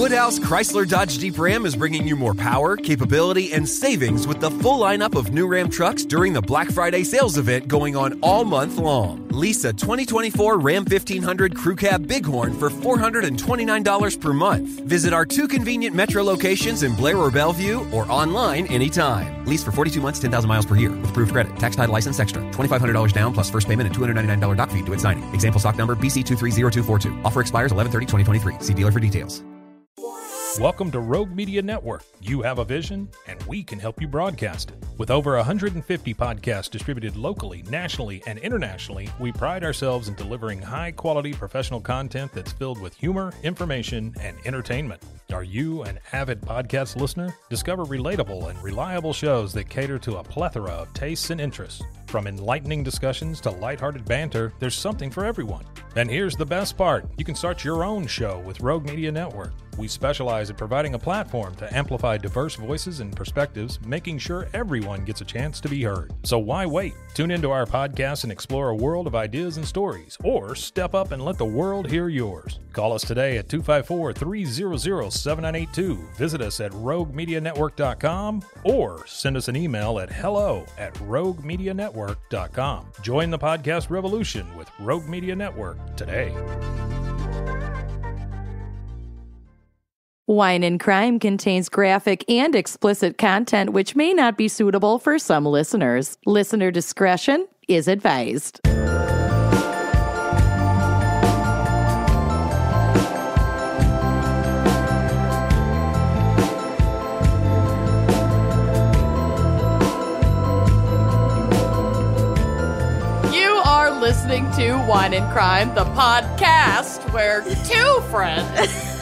Woodhouse Chrysler Dodge Jeep Ram is bringing you more power, capability, and savings with the full lineup of new Ram trucks during the Black Friday sales event going on all month long. Lease a 2024 Ram 1500 Crew Cab Bighorn for $429 per month. Visit our two convenient metro locations in Blair or Bellevue or online anytime. Lease for 42 months, 10,000 miles per year with approved credit. Tax title license extra. $2,500 down plus first payment and $299 doc fee to its signing. Example stock number BC230242. Offer expires 11 2023 See dealer for details. Welcome to Rogue Media Network. You have a vision, and we can help you broadcast it. With over 150 podcasts distributed locally, nationally, and internationally, we pride ourselves in delivering high quality professional content that's filled with humor, information, and entertainment. Are you an avid podcast listener? Discover relatable and reliable shows that cater to a plethora of tastes and interests. From enlightening discussions to lighthearted banter, there's something for everyone. And here's the best part you can start your own show with Rogue Media Network. We specialize in providing a platform to amplify diverse voices and perspectives, making sure everyone gets a chance to be heard. So why wait? Tune into our podcast and explore a world of ideas and stories, or step up and let the world hear yours. Call us today at 254 300 7982. Visit us at roguemedianetwork.com or send us an email at hello at roguemedianetwork.com. Join the podcast revolution with Rogue Media Network today. Wine and Crime contains graphic and explicit content which may not be suitable for some listeners. Listener discretion is advised. You are listening to Wine and Crime, the podcast where two friends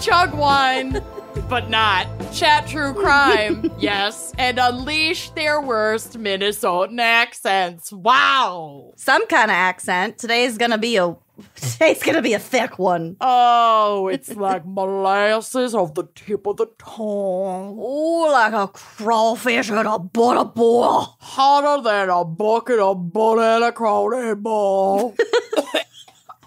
chug wine, but not chat true crime, yes, and unleash their worst Minnesotan accents. Wow. Some kind of accent. Today's gonna be a today's gonna be a thick one. Oh, it's like molasses of the tip of the tongue. Ooh, like a crawfish in a butter boil. Hotter than a bucket of banana crowded ball.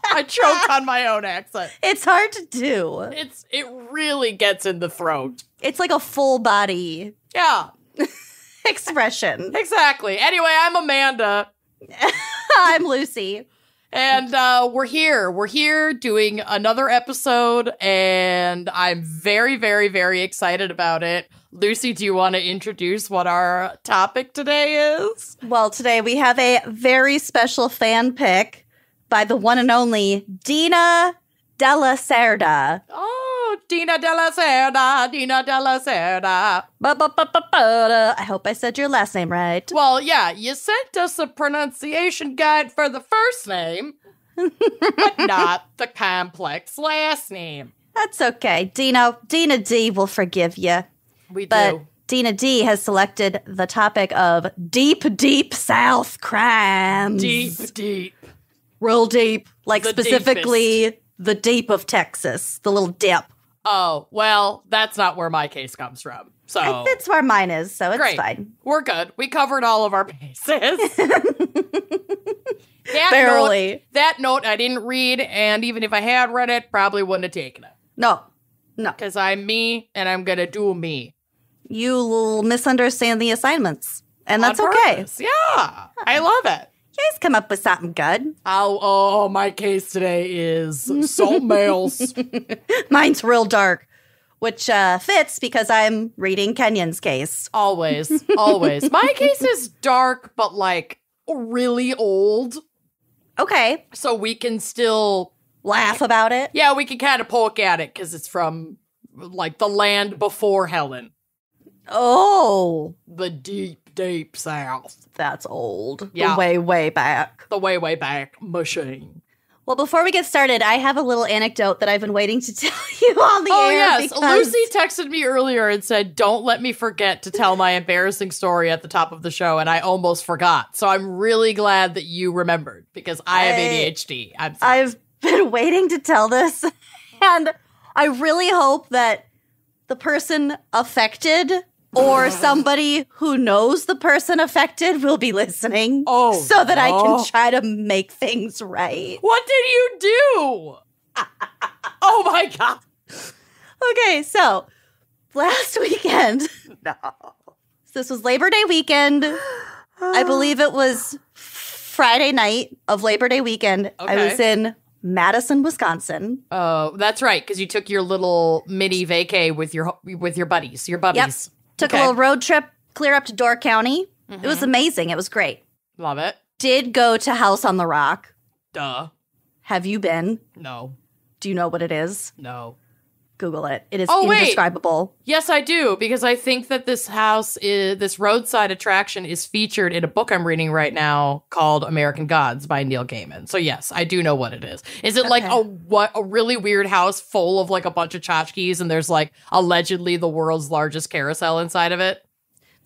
I choked on my own accent. It's hard to do. It's it really gets in the throat. It's like a full body Yeah, expression. exactly. Anyway, I'm Amanda. I'm Lucy. And uh, we're here. We're here doing another episode, and I'm very, very, very excited about it. Lucy, do you want to introduce what our topic today is? Well, today we have a very special fan pick by the one and only Dina Della Cerda. Oh, Dina Della Cerda, Dina Della Cerda. I hope I said your last name right. Well, yeah, you sent us a pronunciation guide for the first name, but not the complex last name. That's okay. Dino, Dina D will forgive you. We But do. Dina D has selected the topic of deep, deep South crimes. Deep, deep. Real deep. Like The specifically the deep of Texas, the little dip. Oh, well, that's not where my case comes from. So That's where mine is, so it's Great. fine. we're good. We covered all of our bases. that Barely. Note, that note I didn't read, and even if I had read it, probably wouldn't have taken it. No, no. Because I'm me and I'm gonna do me. You will misunderstand the assignments. And that's okay. Yeah. I love it. You guys come up with something good. Oh, oh, my case today is so males. Mine's real dark, which uh, fits because I'm reading Kenyon's case. always, always. My case is dark, but like really old. Okay, So we can still laugh about it. Yeah, we can kind of poke at it because it's from like the land before Helen, Oh, the deep, deep south, that's old. Yeah. The Way, way back. the way, way back machine. Well, before we get started, I have a little anecdote that I've been waiting to tell you on the Oh air. yes, Lucy texted me earlier and said, "Don't let me forget to tell my embarrassing story at the top of the show," and I almost forgot. So I'm really glad that you remembered because I have I- ADHD. I'm sorry. I've been waiting to tell this, and I really hope that the person affected or somebody who knows the person affected will be listening. Oh, so that I can try to make things right. what did you do? oh my god! Okay, so last weekend. No. This was Labor Day weekend. I believe it was Friday night of Labor Day weekend. I was in Madison, Wisconsin. Oh, that's right, because you took your little mini vacay with your with your buddies, your bubbies. Took Okay. a little road trip clear up to Door County. It Mm-hmm. was amazing. It was great. Love it. Did go to House on the Rock. Duh. Have you been? No. Do you know what it is? No. Google it. It is Oh, wait. indescribable. Yes, I do because I think that this house is this roadside attraction is featured in a book I'm reading right now called American Gods by Neil Gaiman. So yes, I do know what it is. Is it like a what a really weird house full of like a bunch of tchotchkes and there's like allegedly the world's largest carousel inside of it?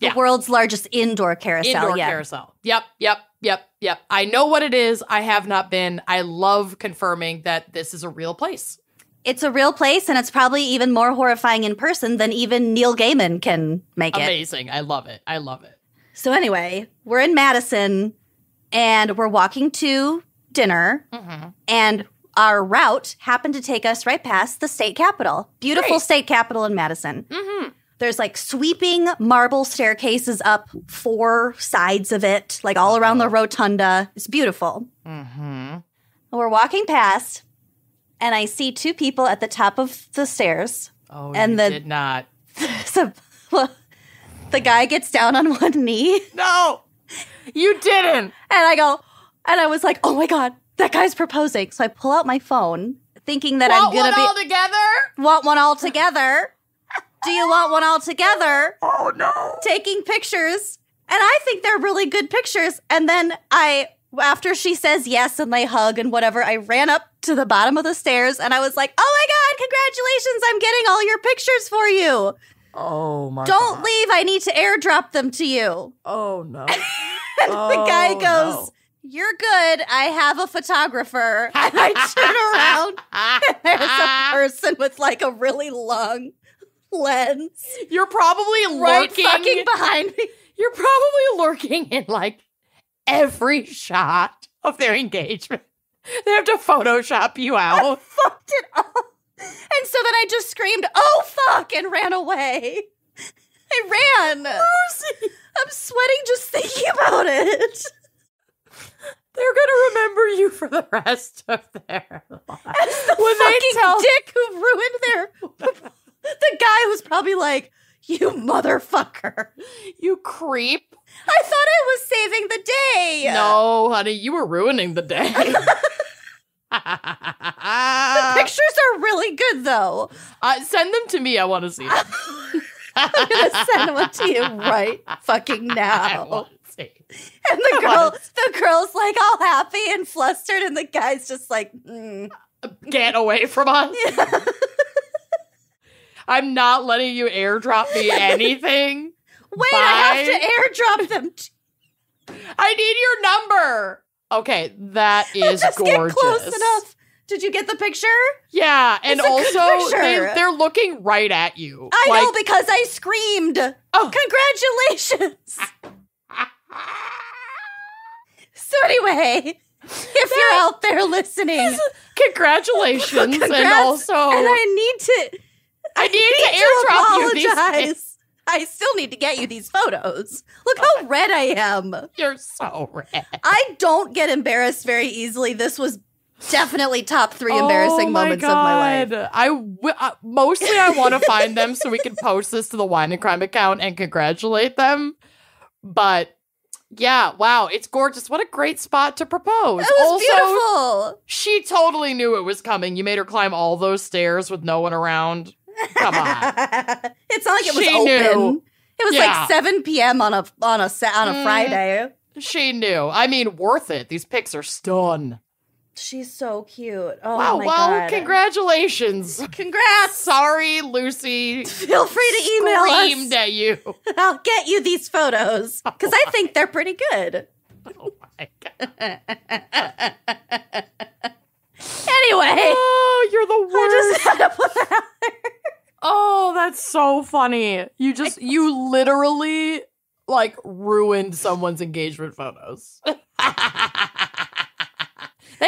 The Yeah. world's largest indoor carousel. Indoor yeah. carousel. Yep, yep, yep, yep. I know what it is. I have not been. I love confirming that this is a real place. It's a real place, and it's probably even more horrifying in person than even Neil Gaiman can make it. Amazing. I love it. I love it. So anyway, we're in Madison and we're walking to dinner Mm-hmm. and our route happened to take us right past the state capitol. Beautiful Great. state capitol in Madison. There's like sweeping marble staircases up four sides of it, like all around the rotunda. It's beautiful. Mm-hmm. We're walking past and I see two people at the top of the stairs. Oh, And you the- did not. So well, the guy gets down on one knee No, you didn't. And I go, and I was like, oh my God, that guy's proposing. So I pull out my phone thinking that Want I'm gonna one to all be, together? want one all together. Do you want one all together? Oh no! Taking pictures. And I think they're really good pictures. And then I, after she says yes and they hug and whatever, I ran up to the bottom of the stairs and I was like, oh my God, congratulations. I'm getting all your pictures for you. Oh my! God. Don't leave. I need to airdrop them to you. Oh no! And the guy Oh, goes, no. You're good. I have a photographer. And I turn around. and There's a person with like a really long lens You're probably right lurking. fucking behind me. You're probably lurking in like every shot of their engagement. They have to Photoshop you out. Fucked it up. And so then I just screamed, Oh fuck, and ran away. I ran. I'm sweating just thinking about it. They're gonna remember you for the rest of their lives. The When they fucking tell dick who ruined their. the guy was probably like, You motherfucker. you creep. I thought I was saving the day. No, honey, you were ruining the day. The pictures are really good though. uh, send them to me. I want to see them. I'm gonna send one to you right fucking now. want to see. And the girl, the girl's like all happy and flustered, and the guy's just like, mm. Get away from us. I'm not letting you airdrop me anything. "Wait, I have to airdrop them." T- I need your number. Okay, that is gorgeous. get close enough. Did you get the picture? Yeah, and It's a good also they, they're looking right at you. I like, know because I screamed. Oh. Congratulations. so anyway, if you're out there listening, congratulations, and also and I need to I need to airdrop you these. I still need to get you these photos. Look how red I am. You're so red. I don't get embarrassed very easily. This was definitely top three embarrassing Oh moments of my life. God. I w- uh, mostly I want to find them so we can post this to the Wine and Crime account and congratulate them. But yeah, wow, it's gorgeous. What a great spot to propose. It was also, beautiful. she totally knew it was coming. You made her climb all those stairs with no one around. Come on. it's not like it was She open. knew. It was Yeah. like 7 p.m. on a on a on a Mm. Friday. she knew. I mean, worth it. These pics are stun. She's so cute. Oh wow, my well, god! congratulations. Congrats! Sorry, Lucy. Feel free to email Screamed us. at you. I'll get you these photos because I think they're pretty good. Oh my god. Anyway, Oh, you're the I worst. just had to put that out there. Oh, that's so funny. You just you literally like ruined someone's engagement photos. Thank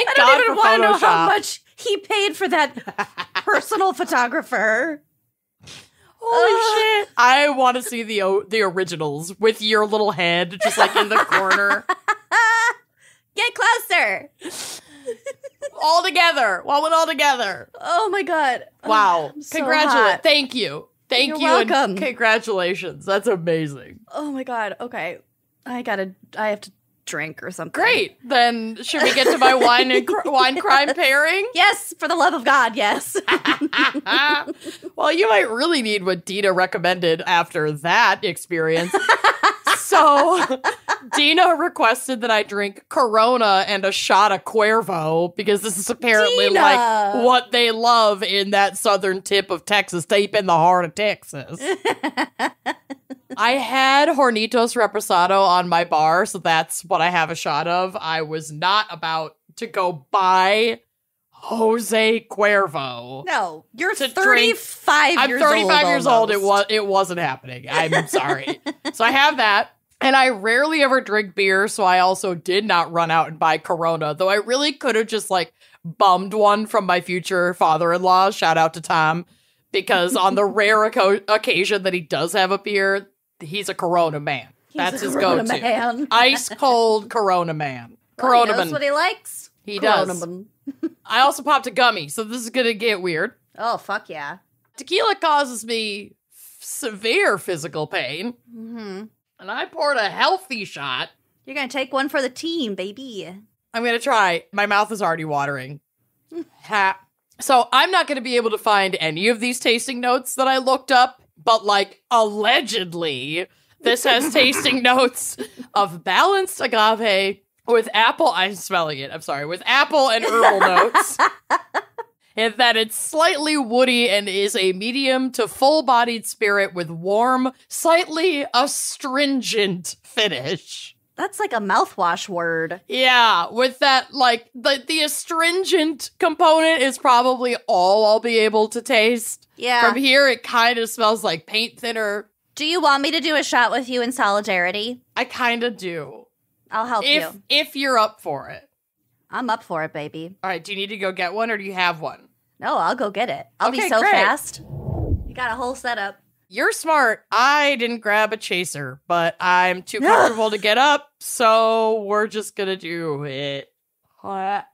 I God don't even want to know how much he paid for that personal photographer. Holy uh, shit! I want to see the o- the originals with your little head just like in the corner, Get closer. All together. While we're all together. Oh my god. Oh, wow! So Congratulations! hot. Thank you, thank You're you, and welcome. congratulations. That's amazing. Oh my god. Okay. I gotta. I have to drink or something. Great. Then should we get to my wine and cr- wine crime pairing? Yes, for the love of God, yes. well, you might really need what Dina recommended after that experience. so, Dina requested that I drink Corona and a shot of Cuervo because this is apparently Dina! like what they love in that southern tip of Texas, deep in the heart of Texas. I had Hornitos Reposado on my bar, so that's what I have a shot of. I was not about to go buy Jose Cuervo. no, you're To drink- 35 I'm 35 old. years old. It almost. was it wasn't happening. I'm sorry. so I have that. And I rarely ever drink beer, so I also did not run out and buy Corona, though I really could have just like bummed one from my future father-in-law. Shout out to Tom, because on the rare occasion that he does have a beer, he's a Corona man. He's That's his go-to. man. Ice cold Corona man. Well, Corona man. what he likes. He does. Corona man. I also popped a gummy, so this is gonna get weird. Oh fuck yeah. Tequila causes me severe physical pain. hmm and I poured a healthy shot. You're gonna take one for the team, baby. I'm gonna try. My mouth is already watering. ha. So I'm not gonna be able to find any of these tasting notes that I looked up, but like allegedly, this has tasting notes of balanced agave with apple. I'm smelling it. I'm sorry, with apple and herbal notes. And that it's slightly woody and is a medium to full bodied spirit with warm, slightly astringent finish. That's like a mouthwash word. Yeah, with that, like, the, the astringent component is probably all I'll be able to taste. Yeah. From here, it kind of smells like paint thinner. Do you want me to do a shot with you in solidarity? I kind of do. I'll help If you. if you're up for it. I'm up for it, baby. All right, do you need to go get one or do you have one? No, I'll go get it. I'll be so great. fast. You got a whole setup. You're smart. I didn't grab a chaser, but I'm too comfortable to get up, so we're just gonna do it. What?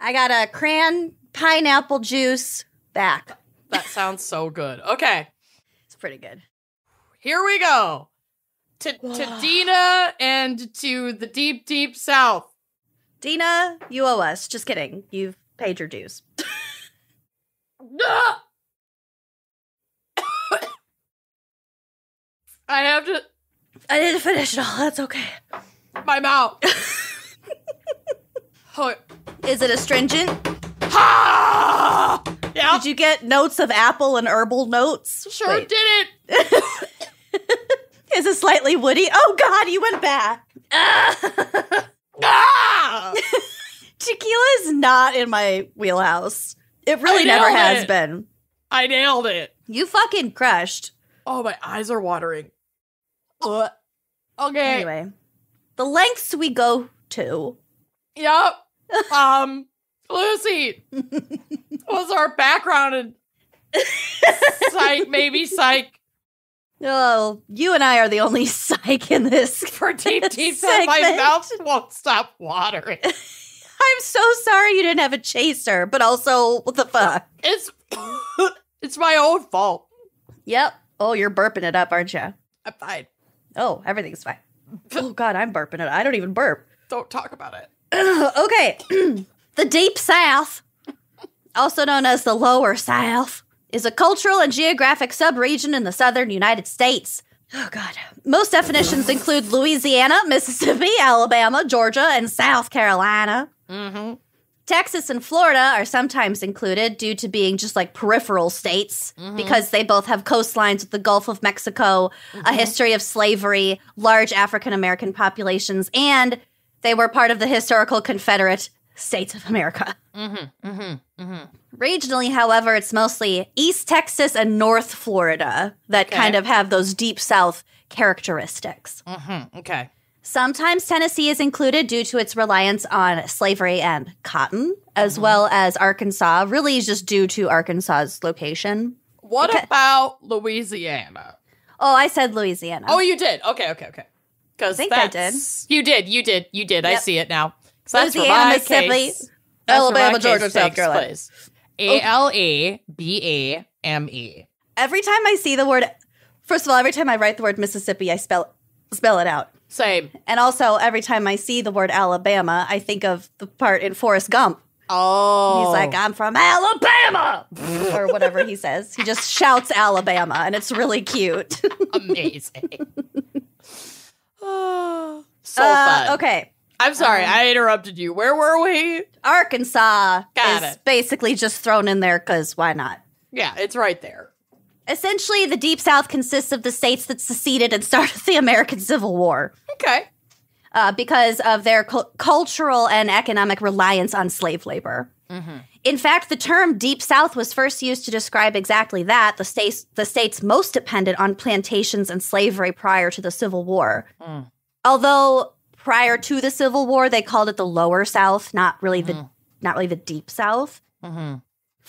I got a cran pineapple juice back. That sounds so good. Okay, It's pretty good. here we go. To, to Dina and to the deep, deep south. Dina, you owe us. Just kidding. You've paid your dues. I have to. I didn't finish it all. That's okay. My mouth. oh, Is it astringent? ah! Yeah, Did you get notes of apple and herbal notes? sure Wait. did it. Is it slightly woody? Oh God, you went back. Ah! Tequila is not in my wheelhouse. It really never has it. been. I nailed it. You fucking crushed. Oh, my eyes are watering. Ugh. Okay. Anyway, the lengths we go to. Yep. Um, Lucy was our background in psych, maybe psych Oh, you and I are the only psych in this. for deep, deep. My mouth won't stop watering. I'm so sorry you didn't have a chaser, but also, what the fuck? It's it's my own fault. Yep. Oh, you're burping it up, aren't you? I'm fine. Oh, everything's fine. Oh God, I'm burping it. I don't even burp. Don't talk about it. okay. the Deep South, also known as the Lower South, is a cultural and geographic subregion in the southern United States. Oh, God. Most definitions include Louisiana, Mississippi, Alabama, Georgia, and South Carolina. Mm-hmm. Texas and Florida are sometimes included due to being just like peripheral states because they both have coastlines with the Gulf of Mexico, a history of slavery, large African American populations, and they were part of the historical Confederate States of America. Mm-hmm. Mm-hmm. Mm-hmm. Regionally, however, it's mostly East Texas and North Florida that Okay. kind of have those deep South characteristics. Mm-hmm. Okay. Sometimes Tennessee is included due to its reliance on slavery and cotton, as mm-hmm. well as Arkansas, really is just due to Arkansas's location. what Because- about Louisiana? Oh, I said Louisiana. Oh, you did. Okay, okay, okay. Because I think I that's- You did. You did. You did. I see it now. 'Cause that's where Louisiana, Mississippi, case- that's where Alabama, Georgia, South Carolina. A L A B A M E. Every time I see the word, first of all, every time I write the word Mississippi, I spell spell it out. Same. And also, every time I see the word Alabama, I think of the part in Forrest Gump. Oh, He's like, I'm from Alabama, or whatever he says. He just shouts Alabama, and it's really cute. amazing. Oh, so Uh, fun. okay. I'm sorry, I interrupted you. Where were we? Arkansas Got is it. basically just thrown in there because why not? Yeah, it's right there. Essentially, the Deep South consists of the states that seceded and started the American Civil War Okay. uh, because of their cul- cultural and economic reliance on slave labor. Mm-hmm. In fact, the term Deep South was first used to describe exactly that the states, the states most dependent on plantations and slavery prior to the Civil War. Mm. Although prior to the Civil War, they called it the Lower South, not really the mm-hmm. not really the Deep South. Mm-hmm.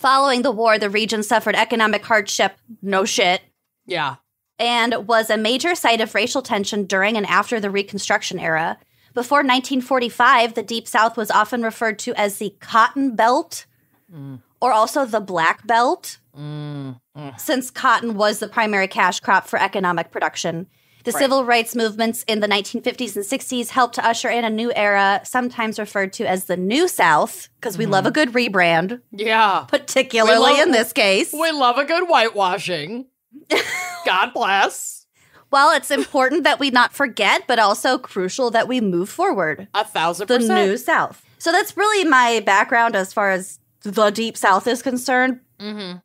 Following the war, the region suffered economic hardship, no shit, Yeah. and was a major site of racial tension during and after the Reconstruction era. Before 1945, the Deep South was often referred to as the Cotton Belt mm. or also the Black Belt, mm. Mm. since cotton was the primary cash crop for economic production. The civil rights movements in the 1950s and 60s helped to usher in a new era, sometimes referred to as the New South, because we love a good rebrand, Yeah. particularly love- in this case. We love a good whitewashing. God bless. Well, it's important that we not forget, but also crucial that we move forward. A thousand percent. The. New South. So that's really my background as far as the Deep South is concerned. Mm-hmm.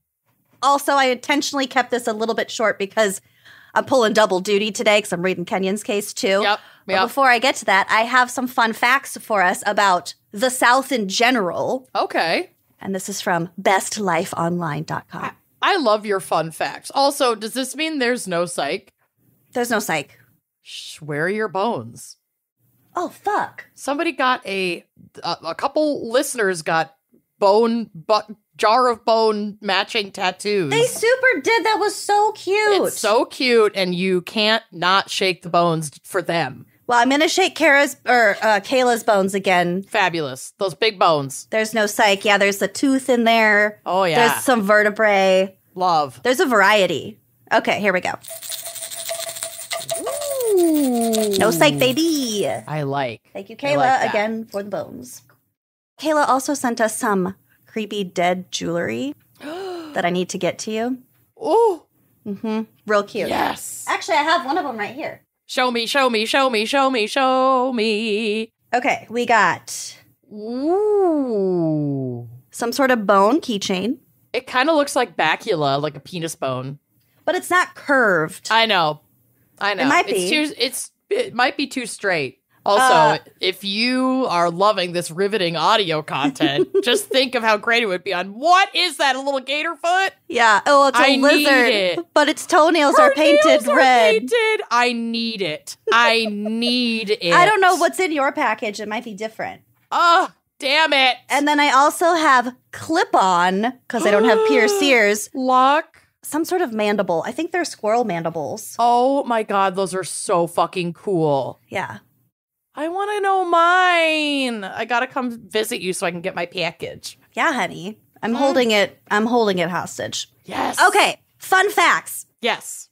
Also, I intentionally kept this a little bit short because I'm pulling double duty today because I'm reading Kenyon's case too. Yep, But yep. before I get to that, I have some fun facts for us about the South in general. Okay. And this is from bestlifeonline.com. I love your fun facts. Also, does this mean there's no psych? There's no psych. Shh, where are your bones? Oh, fuck. Somebody got a a, a couple listeners got bone but jar of bone matching tattoos. They super did. That was so cute. it's so cute, and you can't not shake the bones for them. Well, I'm gonna shake Kara's or uh, Kayla's bones again. Fabulous. Those big bones. There's no psych. Yeah, there's the tooth in there. Oh yeah. There's some vertebrae. Love. There's a variety. Okay, here we go. No psych, baby. I like. Thank you, Kayla, like again for the bones. Kayla also sent us some creepy dead jewelry that I need to get to you. Oh Real cute. yes. Actually, I have one of them right here. Show me, show me, show me, show me, show me. Okay, we got Ooh. some sort of bone keychain, It kind of looks like bacula, like a penis bone. but it's not curved. I know. I know. It might it's be. Too, it's it might be too straight. Also, Uh, if you are loving this riveting audio content, just think of how great it would be on what is that? A little gator foot? yeah. Oh, it's a I lizard, it. but its toenails Her are painted nails are red. painted. I need it. I need it. I don't know what's in your package. It might be different. Oh, damn it. And then I also have clip on because I don't have pierced ears. luck. Some sort of mandible. I think they're squirrel mandibles. Oh my god, those are so fucking cool. Yeah. I want to know mine. I gotta come visit you so I can get my package. Yeah, honey. I'm mm. holding it. I'm holding it hostage. Yes. Okay. Fun facts. Yes.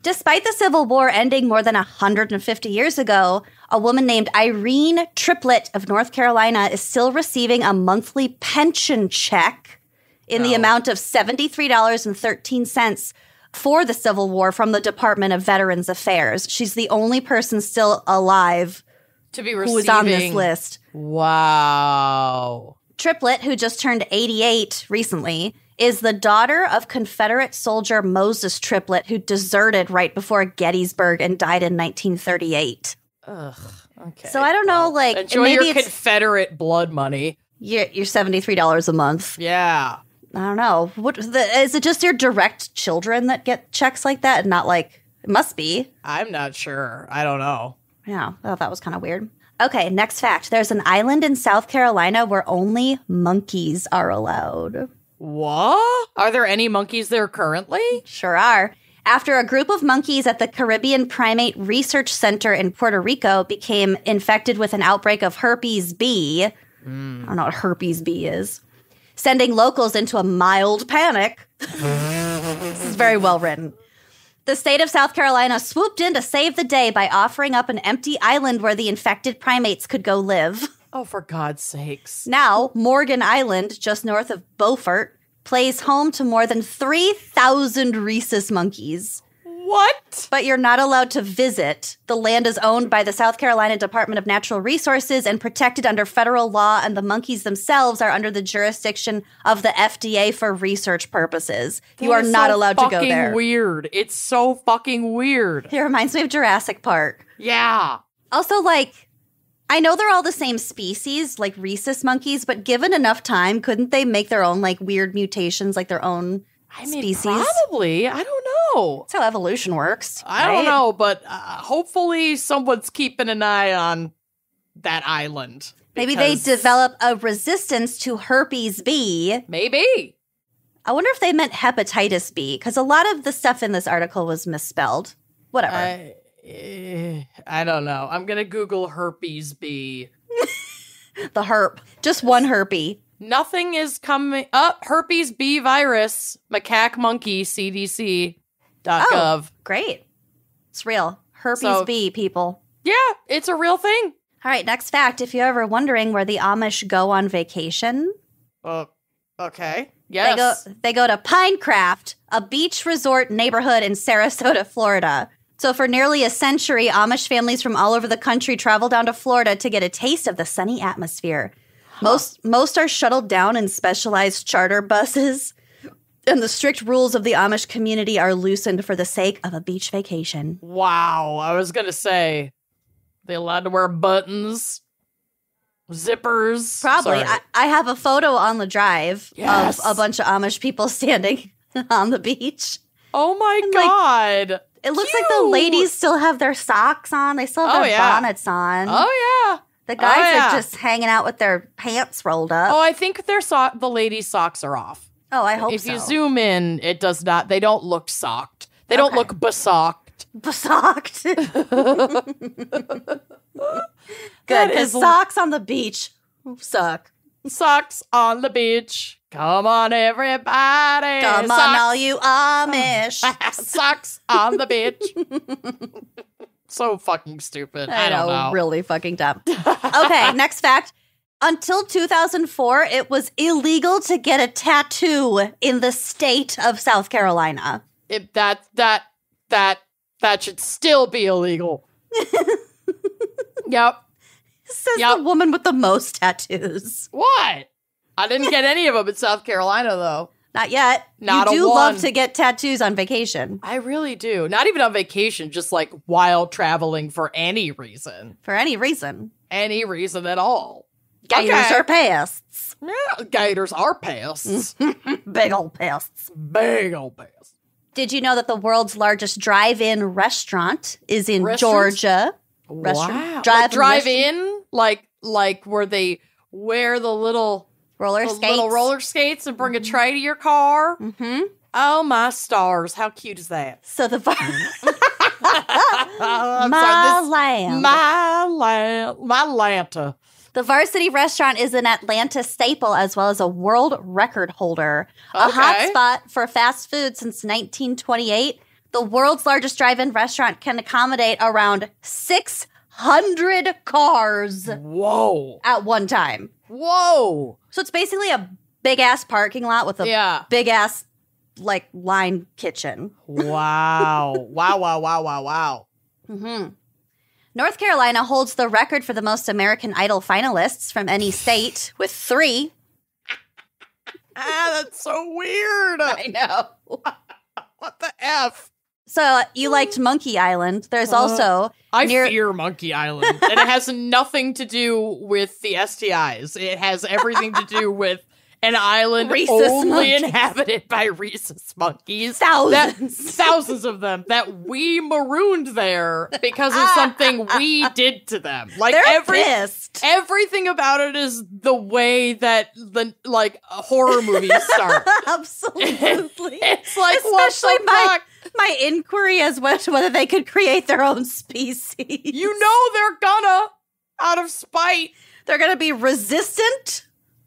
Despite the Civil War ending more than 150 years ago, a woman named Irene Triplett of North Carolina is still receiving a monthly pension check in the amount of $73.13 for the Civil War from the Department of Veterans Affairs. She's the only person still alive To be who receiving. was on this list. Wow. Triplett, who just turned 88 recently, is the daughter of Confederate soldier Moses Triplett, who deserted right before Gettysburg and died in 1938. Ugh. Okay. So I don't know, like Enjoy maybe your it's Confederate blood money. you're $73 a month. Yeah. I don't know. What the, is it just your direct children that get checks like that and not like it must be. I'm not sure. I don't know. Yeah, I thought that was kind of weird. Okay, next fact. There's an island in South Carolina where only monkeys are allowed. What? Are there any monkeys there currently? Sure are. After a group of monkeys at the Caribbean Primate Research Center in Puerto Rico became infected with an outbreak of herpes B, hmm. I don't know what herpes B is, sending locals into a mild panic. this is very well written. The state of South Carolina swooped in to save the day by offering up an empty island where the infected primates could go live. Oh, for God's sakes. Now, Morgan Island, just north of Beaufort, plays home to more than 3,000 rhesus monkeys. What? But you're not allowed to visit. The land is owned by the South Carolina Department of Natural Resources and protected under federal law, and the monkeys themselves are under the jurisdiction of the FDA for research purposes. you are not so allowed to go there. Weird. It's so fucking weird. It reminds me of Jurassic Park. Yeah. Also, like, I know they're all the same species, like rhesus monkeys, but given enough time, couldn't they make their own, like, weird mutations, like their own I mean, species? probably. I don't know. That's how evolution works. I don't know, but uh, hopefully someone's keeping an eye on that island. Maybe they develop a resistance to herpes B. Maybe. I wonder if they meant hepatitis B, because a lot of the stuff in this article was misspelled. Whatever. I, eh, I don't know. I'm gonna Google herpes B. the herp. Just one herpy. Nothing is coming up. herpes B virus. Macaque monkey CDC. Dot Oh. gov. Great. It's real. Herpes So- B, people. Yeah, it's a real thing. All right, next fact. If you're ever wondering where the Amish go on vacation, Uh, okay. Yes. they go they go to Pinecraft, a beach resort neighborhood in Sarasota, Florida. So for nearly a century, Amish families from all over the country travel down to Florida to get a taste of the sunny atmosphere. Most most are shuttled down in specialized charter buses, and the strict rules of the Amish community are loosened for the sake of a beach vacation. Wow, I was gonna say, they allowed to wear buttons, zippers. Probably. I, I have a photo on the drive Yes. of a bunch of Amish people standing on the beach. oh my And, like, god! It looks like the ladies still have their socks on. They still have Oh, their yeah. bonnets on. Oh the guys oh, yeah. are just hanging out with their pants rolled up. Oh, Oh, I think their so- the ladies' socks are off. Oh, I hope so. if so. you zoom in, it does not. They don't look socked. They don't look besocked. socked. Good, because socks on the beach suck. Socks on the beach. Come on, everybody. Come on, all you Amish. Socks on the beach. So fucking stupid. I, I don't know, know. really fucking dumb. okay, next fact. Until 2004, it was illegal to get a tattoo in the state of South Carolina. If that that that that should still be illegal. yep. Says Yep. the woman with the most tattoos. What? I didn't get any of them in South Carolina though. Not yet. Not you do love to get tattoos on vacation I really do. Not even on vacation, just like while traveling for any reason. for any reason. Any reason at all. Gators Okay. are pests. Yeah, gators are pests. Big old pests. Big old pests. Did you know that the world's largest drive-in restaurant is in Restaurants? Georgia? Restaurant. Wow. Drive- Like drive restaurant. in, like like where they wear the little Roller skates. Mm-hmm. little roller skates and bring a tray to your car. hmm Oh my stars! How cute is that? So the my sorry, land. my land, my Lanta. The Varsity Restaurant is an Atlanta staple as well as a world record holder. A Okay. hotspot for fast food since 1928, the world's largest drive in restaurant can accommodate around 600 cars Whoa, at one time. Whoa, So it's basically a big ass parking lot with a yeah. big ass like line kitchen. Wow, wow, wow, wow, wow, wow. hmm North Carolina holds the record for the most American Idol finalists from any state with three. Ah, that's so weird. I know. What the f? So you liked Monkey Island. There's Uh, also I Near- fear Monkey Island, and it has nothing to do with the STIs. It has everything to do with an island Rhesus only monkeys. inhabited by rhesus monkeys. Thousands. That, thousands of them that we marooned there because of something we did to them. Like They're every pissed. everything about it is the way that the like horror movies start. Absolutely. it's like what Especially the my fuck? My inquiry as well to whether they could create their own species. You know they're gonna out of spite. they're gonna be resistant to,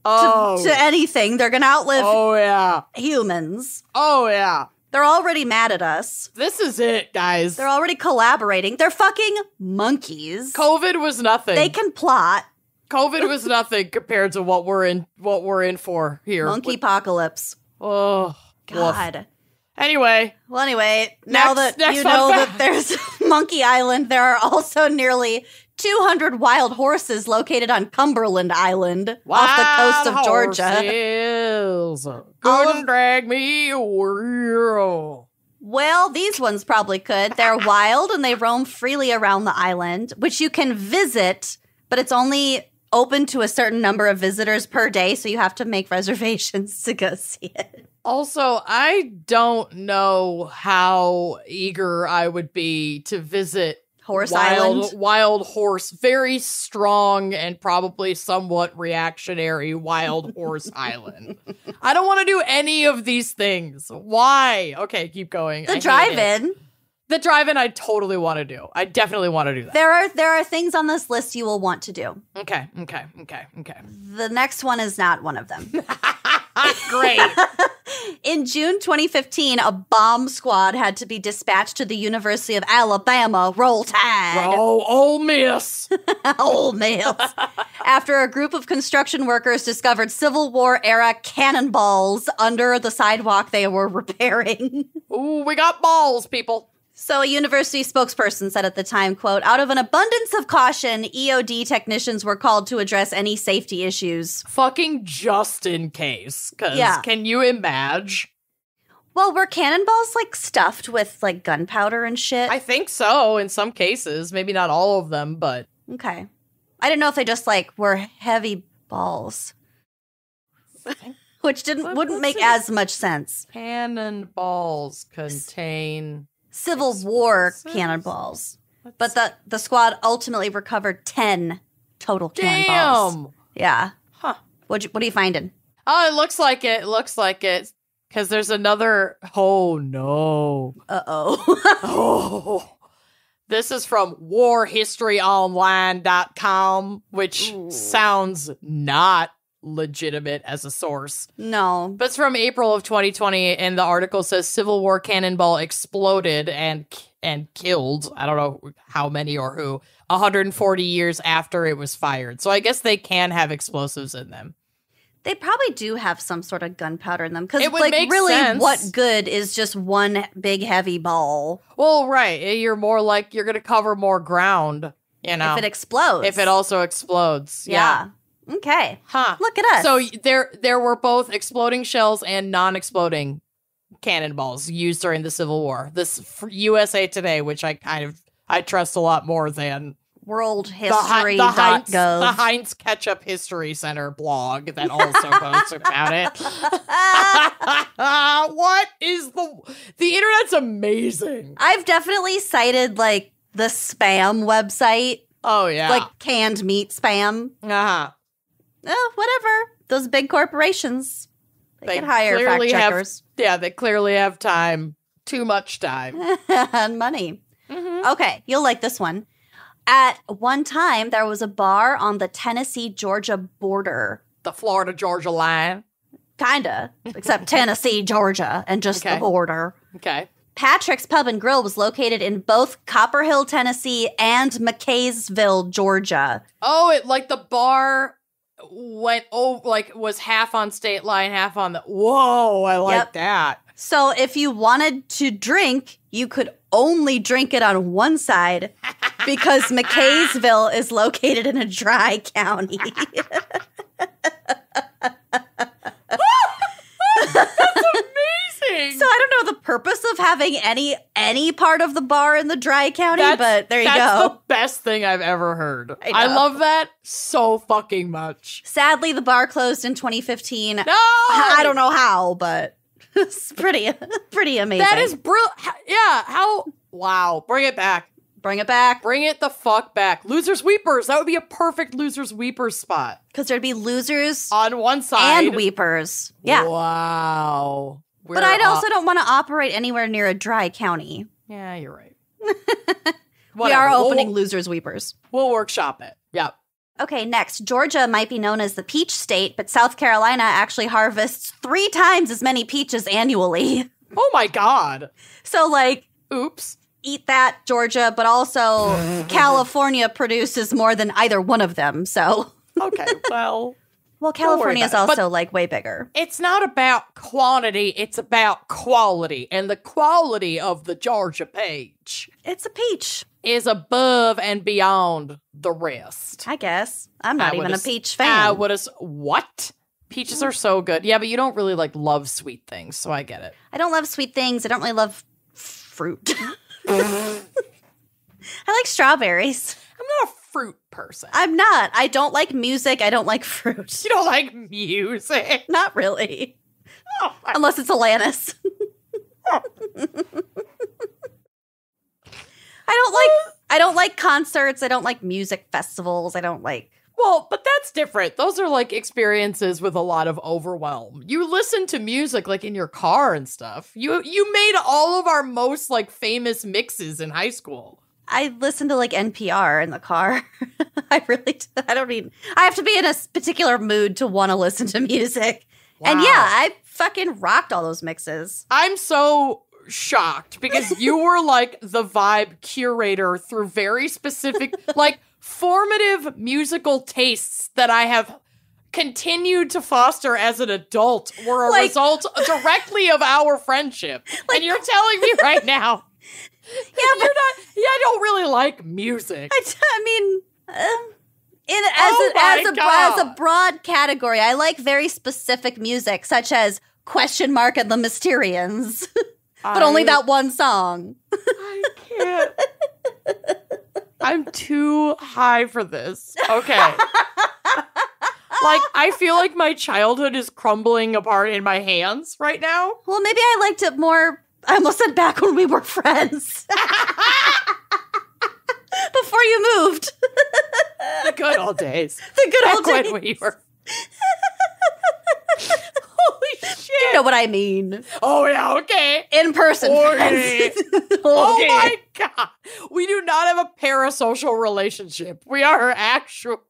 Oh, to anything. They're gonna outlive oh yeah, humans. oh yeah. They're already mad at us. This is it, guys. They're already collaborating. They're fucking monkeys. COVID was nothing. they can plot. COVID was nothing compared to what we're in what we're in for here. Monkey apocalypse. Oh woof. Anyway, Well, anyway, now Next- that next you know that there's Monkey Island, there are also nearly 200 wild horses located on Cumberland Island off the coast of wild Georgia. Couldn't of- drag me over. Well, these ones probably could. They're wild and they roam freely around the island, which you can visit, but it's only open to a certain number of visitors per day, so you have to make reservations to go see it. Also, I don't know how eager I would be to visit Horse wild, Island. wild horse, very strong and probably somewhat reactionary wild horse island. I don't want to do any of these things. Why? Okay, keep going. The drive-in. The drive-in, I totally want to do. I definitely want to do that. There are there are things on this list you will want to do. Okay, okay, okay, okay. The next one is not one of them. Great. In June 2015, a bomb squad had to be dispatched to the University of Alabama. Roll Tide. oh, Ole Miss. Ole Miss. After a group of construction workers discovered Civil War era cannonballs under the sidewalk they were repairing. Ooh, we got balls, people. So a university spokesperson said at the time, quote, out of an abundance of caution, EOD technicians were called to address any safety issues. Fucking just in case. Cause Yeah. can you imagine? Well, were cannonballs like stuffed with like gunpowder and shit? I think so in some cases. Maybe not all of them, but okay. I didn't know if they just like were heavy balls. Which didn't wouldn't make as much sense. cannonballs contain. Civil War cannonballs. But the the squad ultimately recovered 10 total cannonballs. Damn. Yeah. Huh. What you? what are you finding? Oh, it looks like it. It looks like it. Because there's another. Oh, no. Uh-oh. Oh. This is from warhistoryonline.com, which sounds not legitimate as a source. no. But it's from April of 2020, and the article says Civil War cannonball exploded and and killed. I don't know how many or who. 140 years after it was fired. So I guess they can have explosives in them. They probably do have some sort of gunpowder in them cuz It would like make really sense. what good is just one big heavy ball Well, right. eh, You're more like you're going to cover more ground, you know, if it explodes? if it also explodes. Yeah. yeah. Okay. Huh. Look at us. So there there were both exploding shells and non-exploding cannonballs used during the Civil War. This USA Today, which I kind of I trust a lot more than World History worldhistory.gov. the, Heinz, the Heinz Ketchup History Center blog that also posts about it. what is the the internet's amazing. I've definitely cited like the spam website, Oh yeah. like canned meat spam. uh-huh. Eh, whatever. Those big corporations, they, They can hire fact have- checkers Yeah, they clearly have time. Too much time. and money. Mhm. Okay, you'll like this one. At one time, there was a bar on the Tennessee Georgia border. The Florida Georgia line. Kinda, except Tennessee, Georgia, and just Okay. the border. Okay. Patrick's Pub and Grill was located in both Copperhill, Tennessee and McCaysville, Georgia. Oh, it like the bar went oh like was half on state line, half on the Whoa, I like Yep. that. So if you wanted to drink, you could only drink it on one side because McCaysville is located in a dry county. Amazing. So I don't know the purpose of having any any part of the bar in the dry county, but there you that's go. the best thing I've ever heard. I I, love that so fucking much. Sadly, the bar closed in 2015. No, I I don't know how, but it's pretty pretty amazing. That is brilliant. Yeah, how? Wow, bring it back. bring it back Bring it the fuck back. Losers Weepers. That would be a perfect Losers Weepers spot because there'd be losers on one side and weepers. Yeah, Wow. But We're I all- also don't want to operate anywhere near a dry county. Yeah, you're right. We are We'll- opening losers weepers. We'll workshop it. Yep. Okay, next, Georgia might be known as the peach state, but South Carolina actually harvests three times as many peaches annually. Oh my god. So, like, Oops. eat that, Georgia, but also California produces more than either one of them. So, Okay. well, well, California is also like way bigger. it's not about quantity, it's about quality. And the quality of the Georgia peach. It's a peach, is above and beyond the rest. I guess. I'm not I even a peach I fan. would have. What? Peaches are so good. Yeah, but you don't really like love sweet things, so I get it. I don't love sweet things. I don't really love fruit. I like strawberries. I'm not a fruit person. I'm not. I don't like music. I don't like fruit. you don't like music. Not really. Oh my Unless it's Alanis. I don't like I don't like concerts. I don't like music festivals. I don't like Well, but that's different. Those are like experiences with a lot of overwhelm. You listen to music like in your car and stuff. You you made all of our most like famous mixes in high school. I listen to like NPR in the car. I really I don't mean, I have to be in a particular mood to want to listen to music. And yeah, I fucking rocked all those mixes. I'm so shocked because you were like the vibe curator through very specific, like formative musical tastes that I have continued to foster as an adult were a Like- result directly of our friendship. and you're telling me right now, Yeah, you're not, yeah, I don't really like music. I, I mean, um, in as Oh a, as a as a broad category, I like very specific music, such as question mark and the Mysterians, but only that one song. I can't. I'm too high for this. Okay. like, I feel like my childhood is crumbling apart in my hands right now. Well, maybe I liked it more. I almost said back when we were friends. Before you moved. The good old days. the good Back old when days. we were. Holy shit. You know what I mean. oh, yeah, okay. In person. Okay. friends. Oh my god. We do not have a parasocial relationship. We are actual.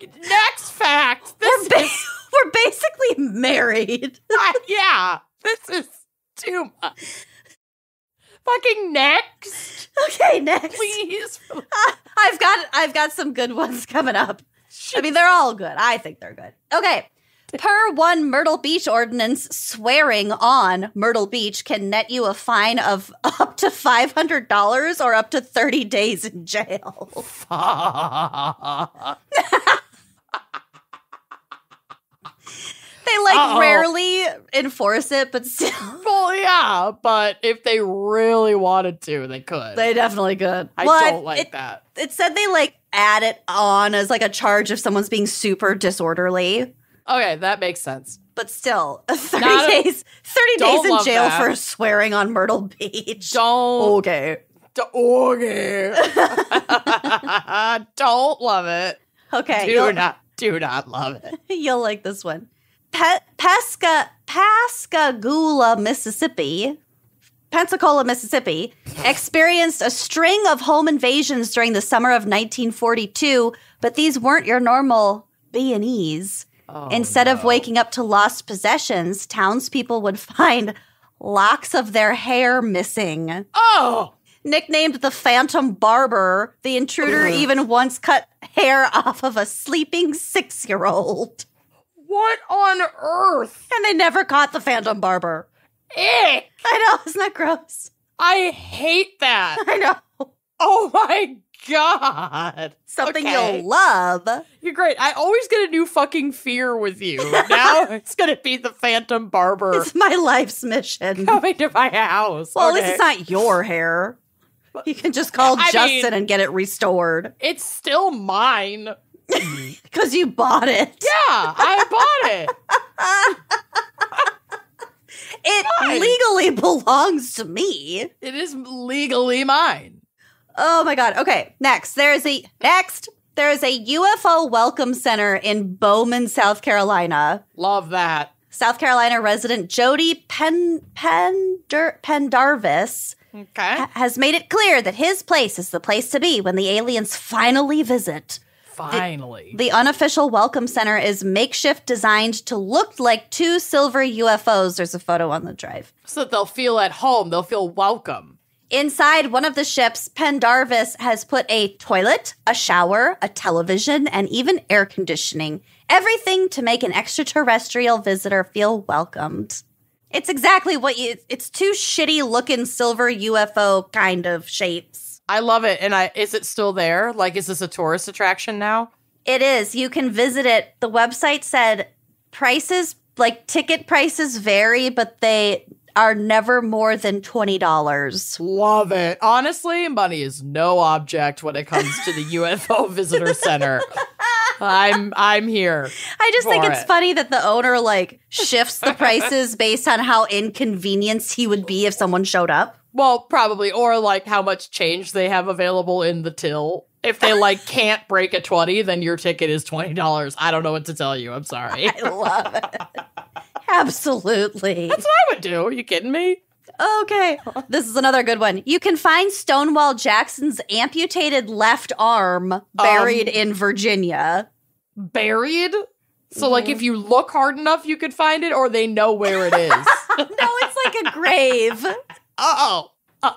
Next fact. We're, This ba- is we're basically married. yeah, this is too much. Fucking next, Okay, next. please. Uh, I've got I've got some good ones coming up. I mean, they're all good. I think they're good. Okay. Per one Myrtle Beach ordinance, swearing on Myrtle Beach can net you a fine of up to $500 or up to 30 days in jail. They like Uh-oh. rarely enforce it, but still, well, yeah, but if they really wanted to, they could. they definitely could. I Well, don't like it, that. It said they like add it on as like a charge if someone's being super disorderly. Okay, that makes sense. But still, 30 Not days 30 Don't days in jail that. for swearing on Myrtle Beach. Don't. Okay. d- Okay. don't love it. Okay. Do not. Do not love it. you'll like this one. Pe- Pesca Pascagoula, Mississippi. Pensacola, Mississippi, experienced a string of home invasions during the summer of 1942, but these weren't your normal B&Es. Oh, Instead of waking up to lost possessions, townspeople would find locks of their hair missing. Oh, Nicknamed the Phantom Barber, the intruder even once cut hair off of a sleeping six year old. What on earth? And they never caught the Phantom Barber. Ick. I know, isn't that gross? I hate that. I know. Oh my god. Something Okay. you'll love. You're great. I always get a new fucking fear with you. Now it's gonna be the Phantom Barber It's my life's mission. coming to my house. Well, at least it's not your hair. You can just call I Justin mean- and get it restored It's still mine. because you bought it. Yeah, I bought it. It Fine. legally belongs to me. It is legally mine. Oh my god. Okay, next. There's a next. There's a UFO welcome center in Bowman, South Carolina. Love that. South Carolina resident Jody Pen Pender, Pendarvis Okay. ha- has made it clear that his place is the place to be when the aliens finally visit. Finally. The unofficial welcome center is makeshift designed to look like two silver UFOs. There's a photo on the drive. so that they'll feel at home. They'll feel welcome. Inside one of the ships, Pendarvis has put a toilet, a shower, a television, and even air conditioning. Everything to make an extraterrestrial visitor feel welcomed. It's exactly what you it's two shitty looking silver UFO kind of shapes. I love it. And I is it still there? Like, is this a tourist attraction now? It is. You can visit it. The website said prices, like ticket prices vary, but they are never more than $20. Love it. Honestly, money is no object when it comes to the UFO visitor center. I'm I'm here. I just think it's it. funny that the owner like shifts the prices based on how inconvenienced he would be if someone showed up. Well, probably, or like how much change they have available in the till. If they like can't break a twenty, then your ticket is twenty dollars. I don't know what to tell you. I'm sorry. I love it. Absolutely. That's what I would do. Are you kidding me? Okay. This is another good one. You can find Stonewall Jackson's amputated left arm buried um, in Virginia. Buried. So, like, mm-hmm. if you look hard enough, you could find it, or they know where it is. No, it's like a grave. Oh.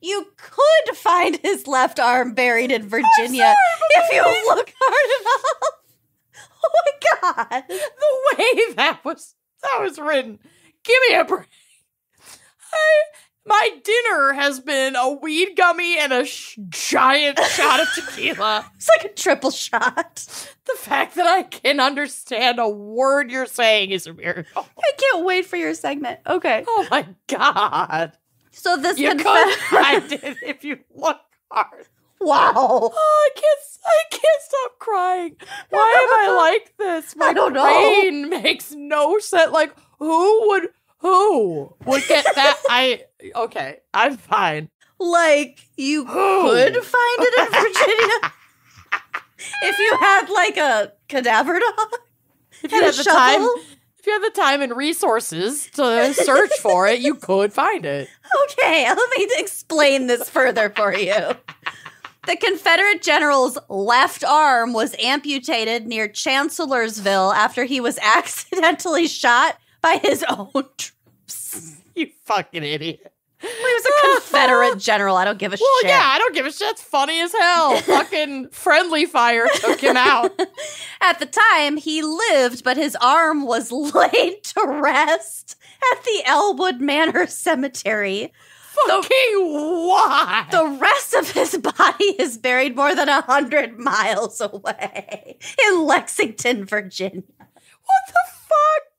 You could find his left arm buried in Virginia if you look hard enough. Oh my god. the way that was that was written. Give me a break. I, my dinner has been a weed gummy and a sh- giant shot of tequila. It's like a triple shot. The fact that I can understand a word you're saying is a miracle. I can't wait for your segment. Okay. Oh my god! So this You confed- could find it if you look hard. Wow. Oh, I can't! I can't stop crying. Why am I like this? My I don't know. brain makes no sense. Like, who would who would get that? I okay. I'm fine. Like you Who? could find it in Virginia if you had like a cadaver dog. If you had the time, if you had the time and resources to search for it, you could find it. Okay, let me explain this further for you. The Confederate general's left arm was amputated near Chancellorsville after he was accidentally shot by his own troops. You fucking idiot. He was a Confederate general. I don't give a Well, shit. Well, yeah, I don't give a shit. It's funny as hell. fucking friendly fire took him out. At the time, he lived, but his arm was laid to rest at the Ellwood Manor Cemetery. Fucking why? The rest of his body is buried more than a hundred miles away in Lexington, Virginia. What the fuck?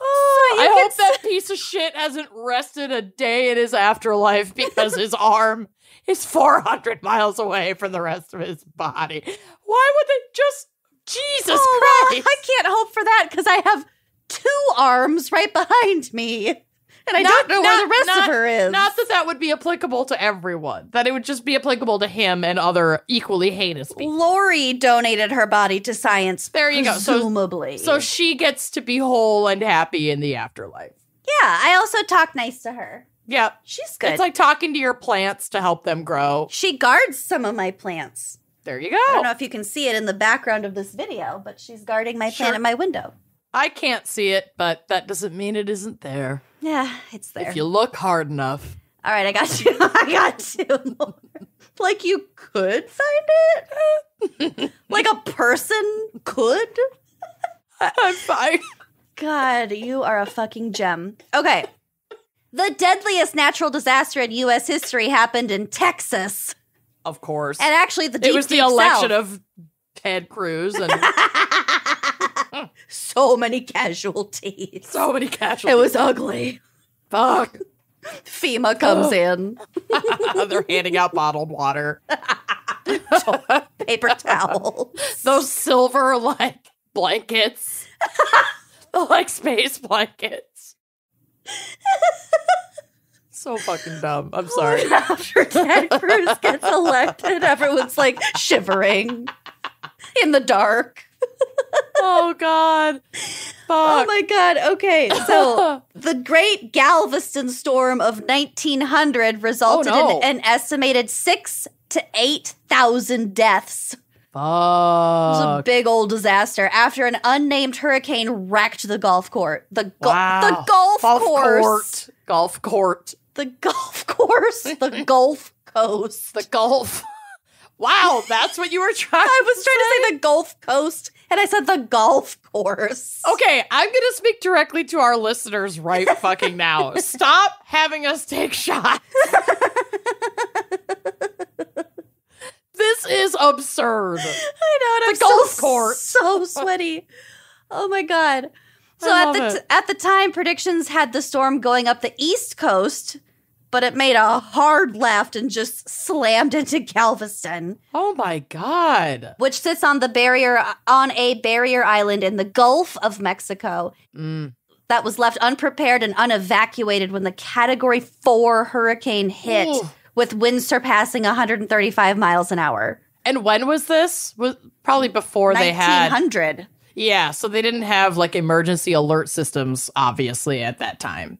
Oh, you I hope that piece of shit hasn't rested a day in his afterlife because his arm is 400 miles away from the rest of his body. Why would they just. Jesus Oh, well, Christ! I can't hope for that because I have two arms right behind me, and I Not- don't know where the rest not- of her is. Not that that would be applicable to everyone. That it would just be applicable to him and other equally heinous people. Lori donated her body to science. There you go. So- Presumably. So she gets to be whole and happy in the afterlife. yeah, I also talk nice to her. Yeah. She's good. It's like talking to your plants to help them grow. she guards some of my plants. There you go. I don't know if you can see it in the background of this video, but she's guarding my Sure. plant at my window. I can't see it, but that doesn't mean it isn't there. Yeah, it's there. If you look hard enough. All right, I got you. I got more. Like you could find it? like a person could? I'm fine. God, you are a fucking gem. Okay. The deadliest natural disaster in U.S. history happened in Texas, Of course. and actually the deep, it was the election South. of Ted Cruz and so many casualties. so many casualties. it was ugly. fuck. FEMA comes in, They're handing out bottled water. paper towel. Those silver like blankets. the like space blankets. so fucking dumb. I'm sorry. After Ted Cruz gets elected, everyone's like shivering in the dark. Oh god. Oh my god. Okay, so the Great Galveston Storm of 1900 resulted Oh, no. in an estimated six to eight thousand deaths. It was a big old disaster after an unnamed hurricane wrecked the golf court. The go- Wow. the golf, course. court. Golf court. The golf course. The Gulf Coast. The golf. Wow, that's what you were trying. I was trying to say the Gulf Coast, and I said the golf course. Okay, I'm gonna speak directly to our listeners right fucking now. Stop having us take shots. this is absurd. I know, and The I'm golf so, court. So sweaty. Oh my god. So at the t- at the time, predictions had the storm going up the east coast, but it made a hard left and just slammed into Galveston, Oh my god. which sits on the barrier on a barrier island in the Gulf of Mexico. Mm. That was left unprepared and unevacuated when the Category Four hurricane hit, Ooh. with winds surpassing 135 miles an hour. And when was this? Was probably before they had 1900. Yeah, so they didn't have like emergency alert systems obviously at that time.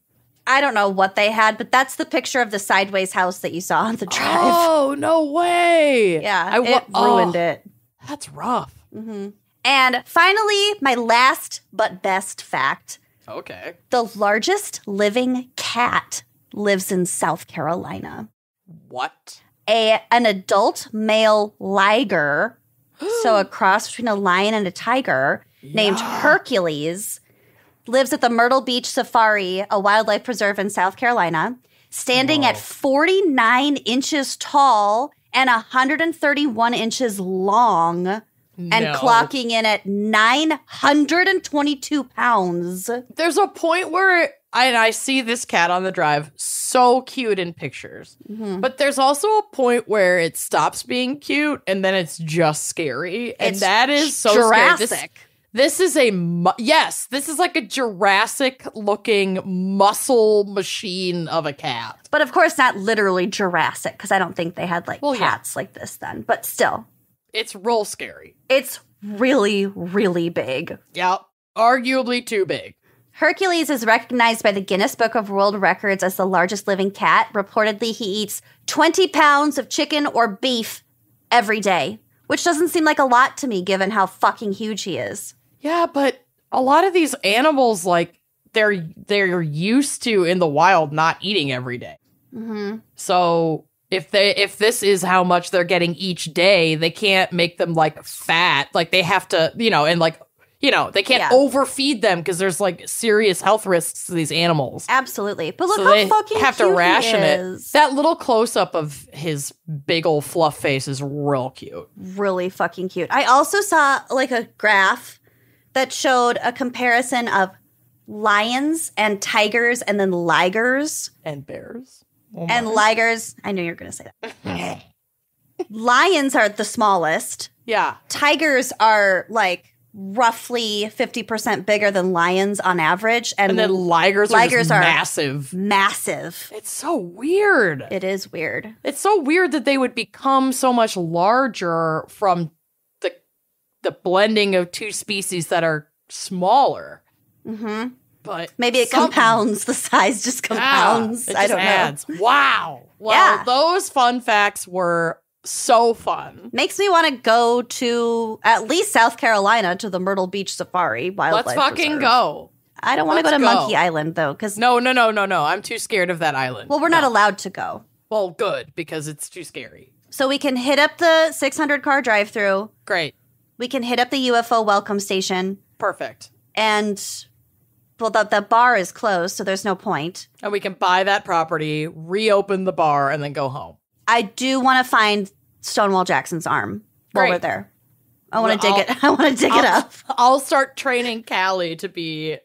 I don't know what they had, but that's the picture of the sideways house that you saw on the drive. Oh, no way. yeah, I it ruined oh, it. That's rough. Mm-hmm. And finally, my last but best fact Okay. the largest living cat lives in South Carolina. What? A, an adult male liger, so a cross between a lion and a tiger, named Hercules, lives at the Myrtle Beach Safari, a wildlife preserve in South Carolina, standing at 49 inches tall and 131 inches long, and No. clocking in at 922 pounds. There's a point where I, and I see this cat on the drive, so cute in pictures. Mm-hmm. But there's also a point where it stops being cute and then it's just scary. And It's that is so scary. This- Jurassic. This is a mu- yes. This is like a Jurassic looking muscle machine of a cat. But of course, not literally Jurassic, because I don't think they had like Well, yeah. cats like this then. But still, It's real scary. it's really, really big. Yep. Arguably too big. Hercules is recognized by the Guinness Book of World Records as the largest living cat. Reportedly, he eats 20 pounds of chicken or beef every day, which doesn't seem like a lot to me given how fucking huge he is. Yeah, but a lot of these animals, like they're they're used to in the wild not eating every day. Mm-hmm. So if they if this is how much they're getting each day, they can't make them like fat. Like they have to, you know, and like you know, they can't Yeah. overfeed them because there's like serious health risks to these animals. Absolutely. But look so how fucking have to cute he ration it. is. That little close up of his big old fluff face is real cute. really fucking cute. I also saw like a graph that showed a comparison of lions and tigers and then ligers. And bears. Oh And ligers, I knew you were going to say that. lions are the smallest. yeah. Tigers are like roughly 50% bigger than lions on average and, And then ligers are ligers just are- massive. massive. It's so weird. It is weird. It's so weird that they would become so much larger from the the blending of two species that are smaller. hmm But Maybe it something- compounds. The size just Yeah, compounds. it I don't know. adds. Wow. Well, Yeah. those fun facts were so fun. Makes me want to go to at least South Carolina to the Myrtle Beach Safari Wildlife Let's fucking Reserve. go. I don't want to go to go. Monkey Island though, because No, no, no, no, no. I'm too scared of that island. well, we're not allowed to go. Well, good because it's too scary. So we can hit up the 600 car drive-through. Great. We can hit up the UFO welcome station Perfect. and well, the, the bar is closed, so there's no point. And we can buy that property, reopen the bar, and then go home. I do want to find Stonewall Jackson's arm while we're there. I want to Well, dig it. I want to dig it I'll- up. I'll start training Callie to be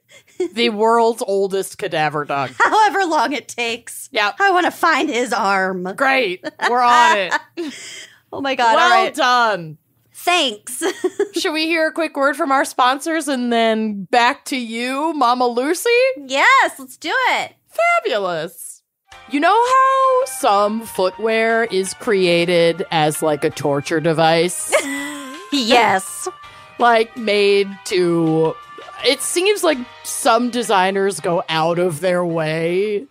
the world's oldest cadaver dog. However long it takes. Yeah. I want to find his arm. Great. We're on it. Oh my god! well all right. done. Thanks. Should we hear a quick word from our sponsors and then back to you, Mama Lucy? yes, let's do it. Fabulous. You know how some footwear is created as like a torture device? Yes. like made to. It seems like some designers go out of their way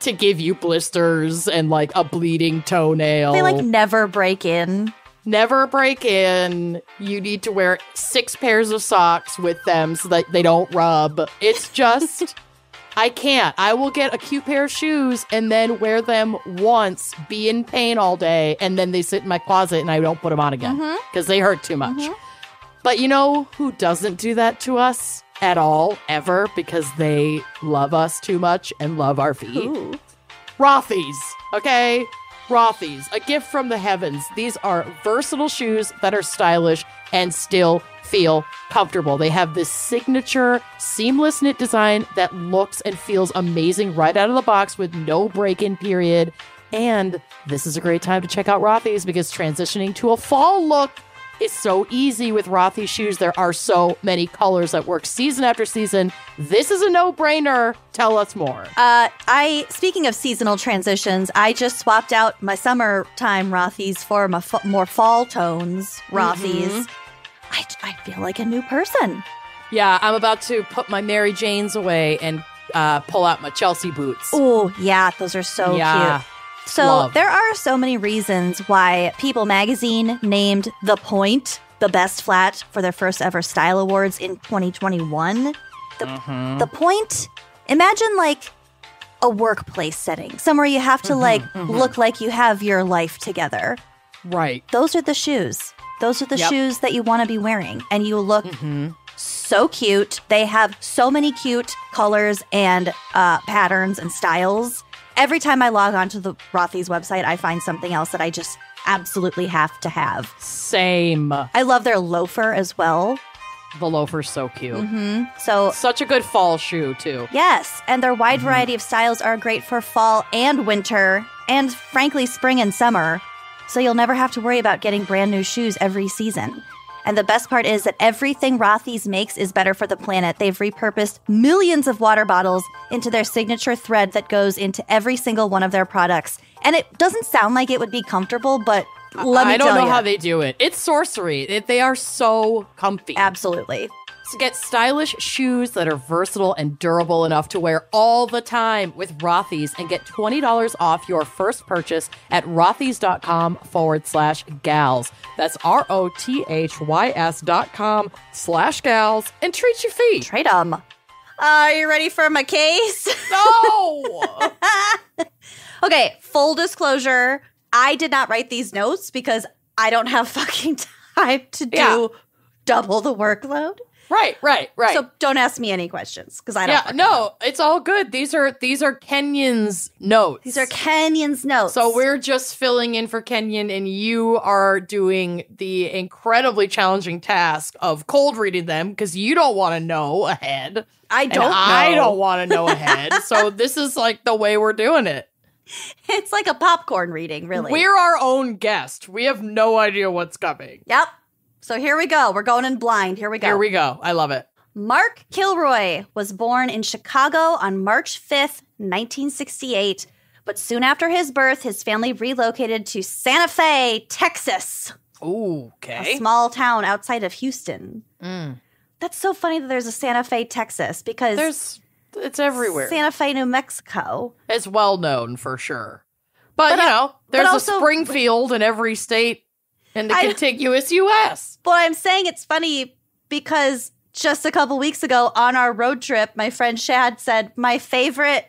to give you blisters and like a bleeding toenail. they like never break in. Never break in. You need to wear six pairs of socks with them so that they don't rub. It's just. I can't. I will get a cute pair of shoes and then wear them once, be in pain all day, and then they sit in my closet and I don't put them on again mm-hmm. because they hurt too much. Mm-hmm. But you know who doesn't do that to us at all, ever, because they love us too much and love our feet? Ooh. Rothy's, okay? Rothy's, a gift from the heavens. These are versatile shoes that are stylish and still feel comfortable. They have this signature seamless knit design that looks and feels amazing right out of the box with no break in period. And this is a great time to check out Rothy's because transitioning to a fall look is so easy with Rothy's shoes. There are so many colors that work season after season. This is a no brainer. Tell us more. Uh, I speaking of seasonal transitions, I just swapped out my summertime Rothy's for my more fall tones Rothy's. I, I feel like a new person. Yeah, I'm about to put my Mary Janes away and uh, pull out my Chelsea boots. Oh yeah, those are so Yeah. cute. So Love. there are so many reasons why People Magazine named The Point the best flat for their first ever style awards in 2021. The, Mm-hmm. the Point, imagine like a workplace setting, somewhere you have to like look like you have your life together. Right. Those are the shoes. Those are the Yep. shoes that you want to be wearing, and you look so cute. They have so many cute colors and uh, patterns and styles. Every time I log onto the Rothy's website, I find something else that I just absolutely have to have. Same. I love their loafer as well. The loafer's so cute. Mm-hmm. So Such a good fall shoe, too. Yes, and their wide mm-hmm. variety of styles are great for fall and winter, and frankly, spring and summer. So you'll never have to worry about getting brand new shoes every season. And the best part is that everything Rothy's makes is better for the planet. They've repurposed millions of water bottles into their signature thread that goes into every single one of their products. And it doesn't sound like it would be comfortable, but let me I don't know you, how they do it. It's sorcery. It, they are so comfy. absolutely. So get stylish shoes that are versatile and durable enough to wear all the time with Rothy's and get $20 off your first purchase at rothys.com forward slash gals. That's R O T H Y S dot com slash gals and treat your feet. Trade 'em. Are you ready for my case? No! Okay, full disclosure, I did not write these notes because I don't have fucking time to do Yeah. double the workload. Right, right, right. So don't ask me any questions because I don't. yeah, no, it's all good. These are these are Kenyon's notes. These are Kenyon's notes. So we're just filling in for Kenyon, and you are doing the incredibly challenging task of cold reading them because you don't want to know ahead. I don't. I don't want to know ahead. so this is like the way we're doing it. It's like a popcorn reading, really. We're our own guest. We have no idea what's coming. Yep. So here we go. We're going in blind. Here we go. Here we go. I love it. Mark Kilroy was born in Chicago on March 5th, 1968. But soon after his birth, his family relocated to Santa Fe, Texas. Ooh, a okay. small town outside of Houston. Mm. That's so funny that there's a Santa Fe, Texas, because There's it's everywhere. Santa Fe, New Mexico. it's well known for sure. But, But, you know, there's also- a Springfield in every state in the I- contiguous US. But I'm saying it's funny because just a couple weeks ago on our road trip, my friend Shad said, My favorite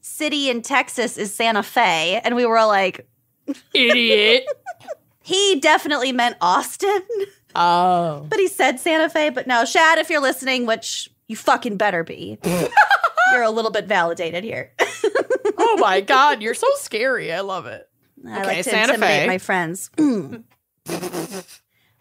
city in Texas is Santa Fe. And we were all like, Idiot. He definitely meant Austin, Oh. but he said Santa Fe. But no, Shad, if you're listening, which You fucking better be. You're a little bit validated here. oh my god, you're so scary. I love it. I Okay, like to Santa intimidate Fe. my friends.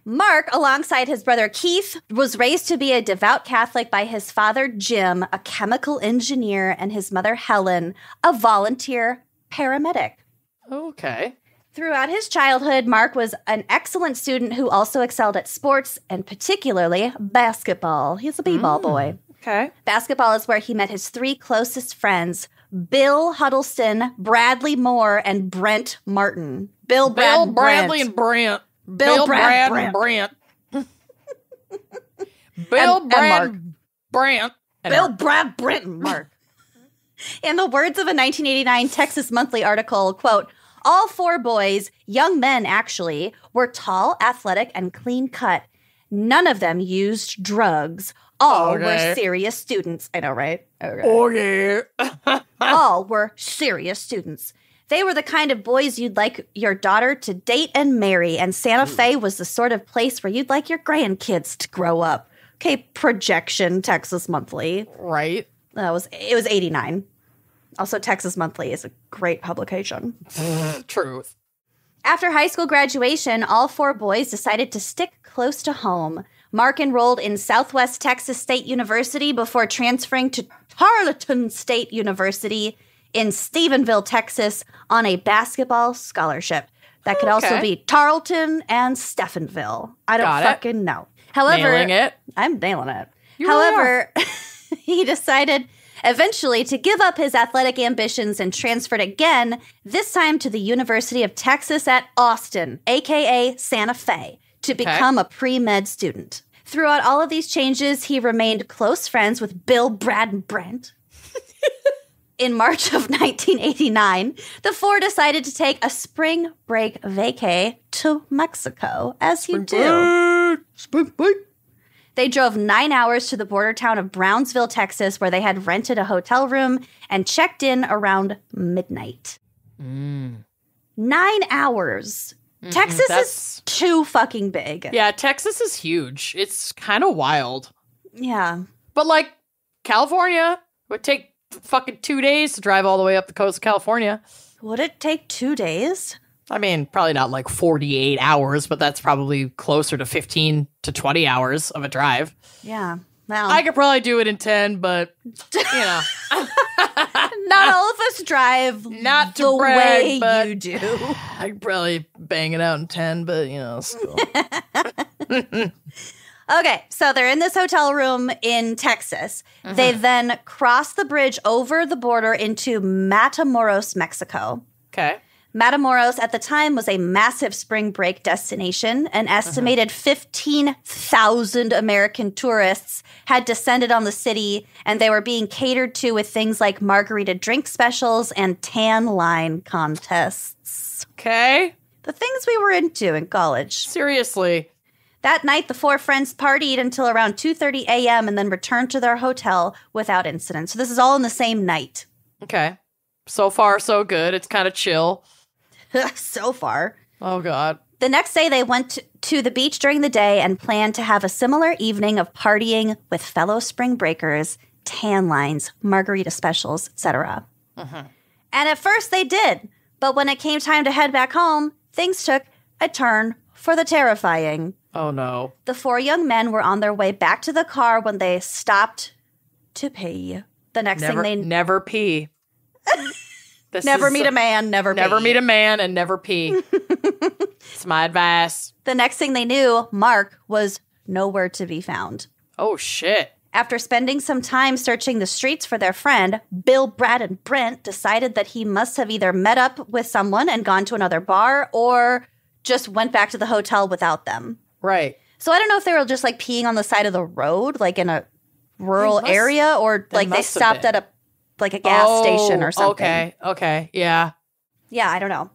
Mark, alongside his brother Keith, was raised to be a devout Catholic by his father Jim, a chemical engineer, and his mother Helen, a volunteer paramedic. Okay. Throughout his childhood, Mark was an excellent student who also excelled at sports and particularly basketball. He's a b-ball mm, boy. Okay. Basketball is where he met his three closest friends, Bill Huddleston, Bradley Moore, and Brent Martin. Bill, Brad, Bill Bradley Brent. and Brent. Bill, Brad, Brad, and Brent. Brent. Bill And- and Brad Mark. Brent. and Bill, Mark. Brad, Brent, and Mark. In the words of a 1989 Texas Monthly article, quote, all four boys, young men actually, were tall, athletic, and clean cut. None of them used drugs. All Okay. were serious students. I know, right? Okay. Okay. all were serious students. They were the kind of boys you'd like your daughter to date and marry, and Santa hmm. Fe was the sort of place where you'd like your grandkids to grow up. Okay, projection, Texas Monthly. right. That was it was 89. Also, Texas Monthly is a great publication. Truth. After high school graduation, all four boys decided to stick close to home. Mark enrolled in Southwest Texas State University before transferring to Tarleton State University in Stephenville, Texas, on a basketball scholarship. That could also be Tarleton and Stephenville. I don't Got it. fucking know. However, Nailing it. I'm nailing it. You really However, he decided eventually to give up his athletic ambitions and transferred again, this time to the University of Texas at Austin, aka Santa Fe, to become a pre med student. Throughout all of these changes, he remained close friends with Bill, Brad, and Brent. In March of 1989, the four decided to take a spring break vacay to Mexico, as you do. Spring break. They drove nine hours to the border town of Brownsville, Texas, where they had rented a hotel room and checked in around midnight. Mm. Nine hours. Mm-hmm. Texas is too fucking big. Yeah, Texas is huge. It's kind of wild. Yeah. But like California would take fucking two days to drive all the way up the coast of California. Would it take two days? I mean, probably not like 48 hours, but that's probably closer to 15 to 20 hours of a drive. Yeah. Well, I could probably do it in 10, but you know, not all of us drive Not to the brag, way but- you do. I could probably bang it out in 10, but you know, still. Okay, so they're in this hotel room in Texas. They mm-hmm. then cross the bridge over the border into Matamoros, Mexico. okay. Matamoros at the time was a massive spring break destination. An mm-hmm. estimated 15,000 American tourists had descended on the city, and they were being catered to with things like margarita drink specials and tan line contests. Okay. The things we were into in college. Seriously. That night, the four friends partied until around 2:30 a.m. and then returned to their hotel without incident. So this is all in the same night. Okay. So far, so good. It's kind of chill. so far. Oh, God. The next day, they went to the beach during the day and planned to have a similar evening of partying with fellow spring breakers, tan lines, margarita specials, etc. Mm-hmm. And at first, they did. But when it came time to head back home, things took a turn for the terrifying. Oh, no. The four young men were on their way back to the car when they stopped to pee. The next Never, thing they never pee. Never meet a man, never Never pee. meet a man and never pee. it's my advice. The next thing they knew, Mark was nowhere to be found. Oh, shit. After spending some time searching the streets for their friend, Bill, Brad, and Brent decided that he must have either met up with someone and gone to another bar or just went back to the hotel without them. Right. So I don't know if they were just like peeing on the side of the road, like in a rural must- area, or they like they stopped at a like a gas station Oh, or something. Oh, okay. Okay. Yeah. Yeah, I don't know.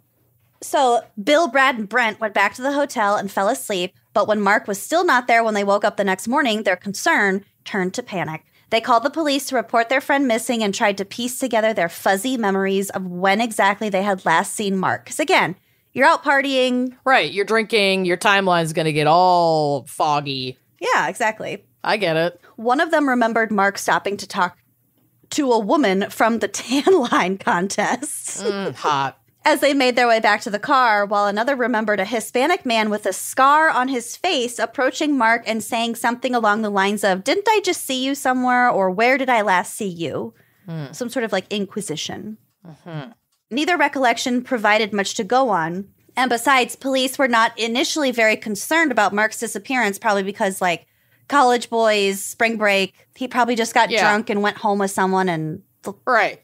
So Bill, Brad, and Brent went back to the hotel and fell asleep. But when Mark was still not there when they woke up the next morning, their concern turned to panic. They called the police to report their friend missing and tried to piece together their fuzzy memories of when exactly they had last seen Mark. Because again, you're out partying. Right. You're drinking. Your timeline's going to get all foggy. Yeah, exactly. I get it. One of them remembered Mark stopping to talk to a woman from the tan line contest Mm, hot. as they made their way back to the car, while another remembered a Hispanic man with a scar on his face approaching Mark and saying something along the lines of, Didn't I just see you somewhere? or Where did I last see you? Some sort of like inquisition. Neither recollection provided much to go on. And besides, police were not initially very concerned about Mark's disappearance, probably because, like, college boys, spring break, he probably just got Yeah. drunk and went home with someone and Right.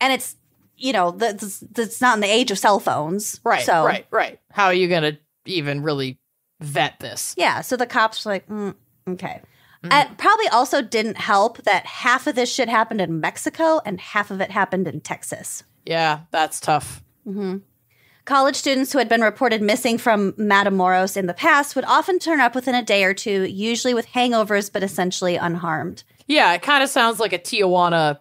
and it's you know that's that's not in the age of cell phones Right. so Right. Right. How are you gonna even really vet this? yeah so the cops were like mm, okay and probably also didn't help that half of this shit happened in mexico and half of it happened in texas Yeah, that's tough. Mm-hmm. college students who had been reported missing from matamoros in the past would often turn up within a day or two usually with hangovers but essentially unharmed Yeah, it kind of sounds like a Tijuana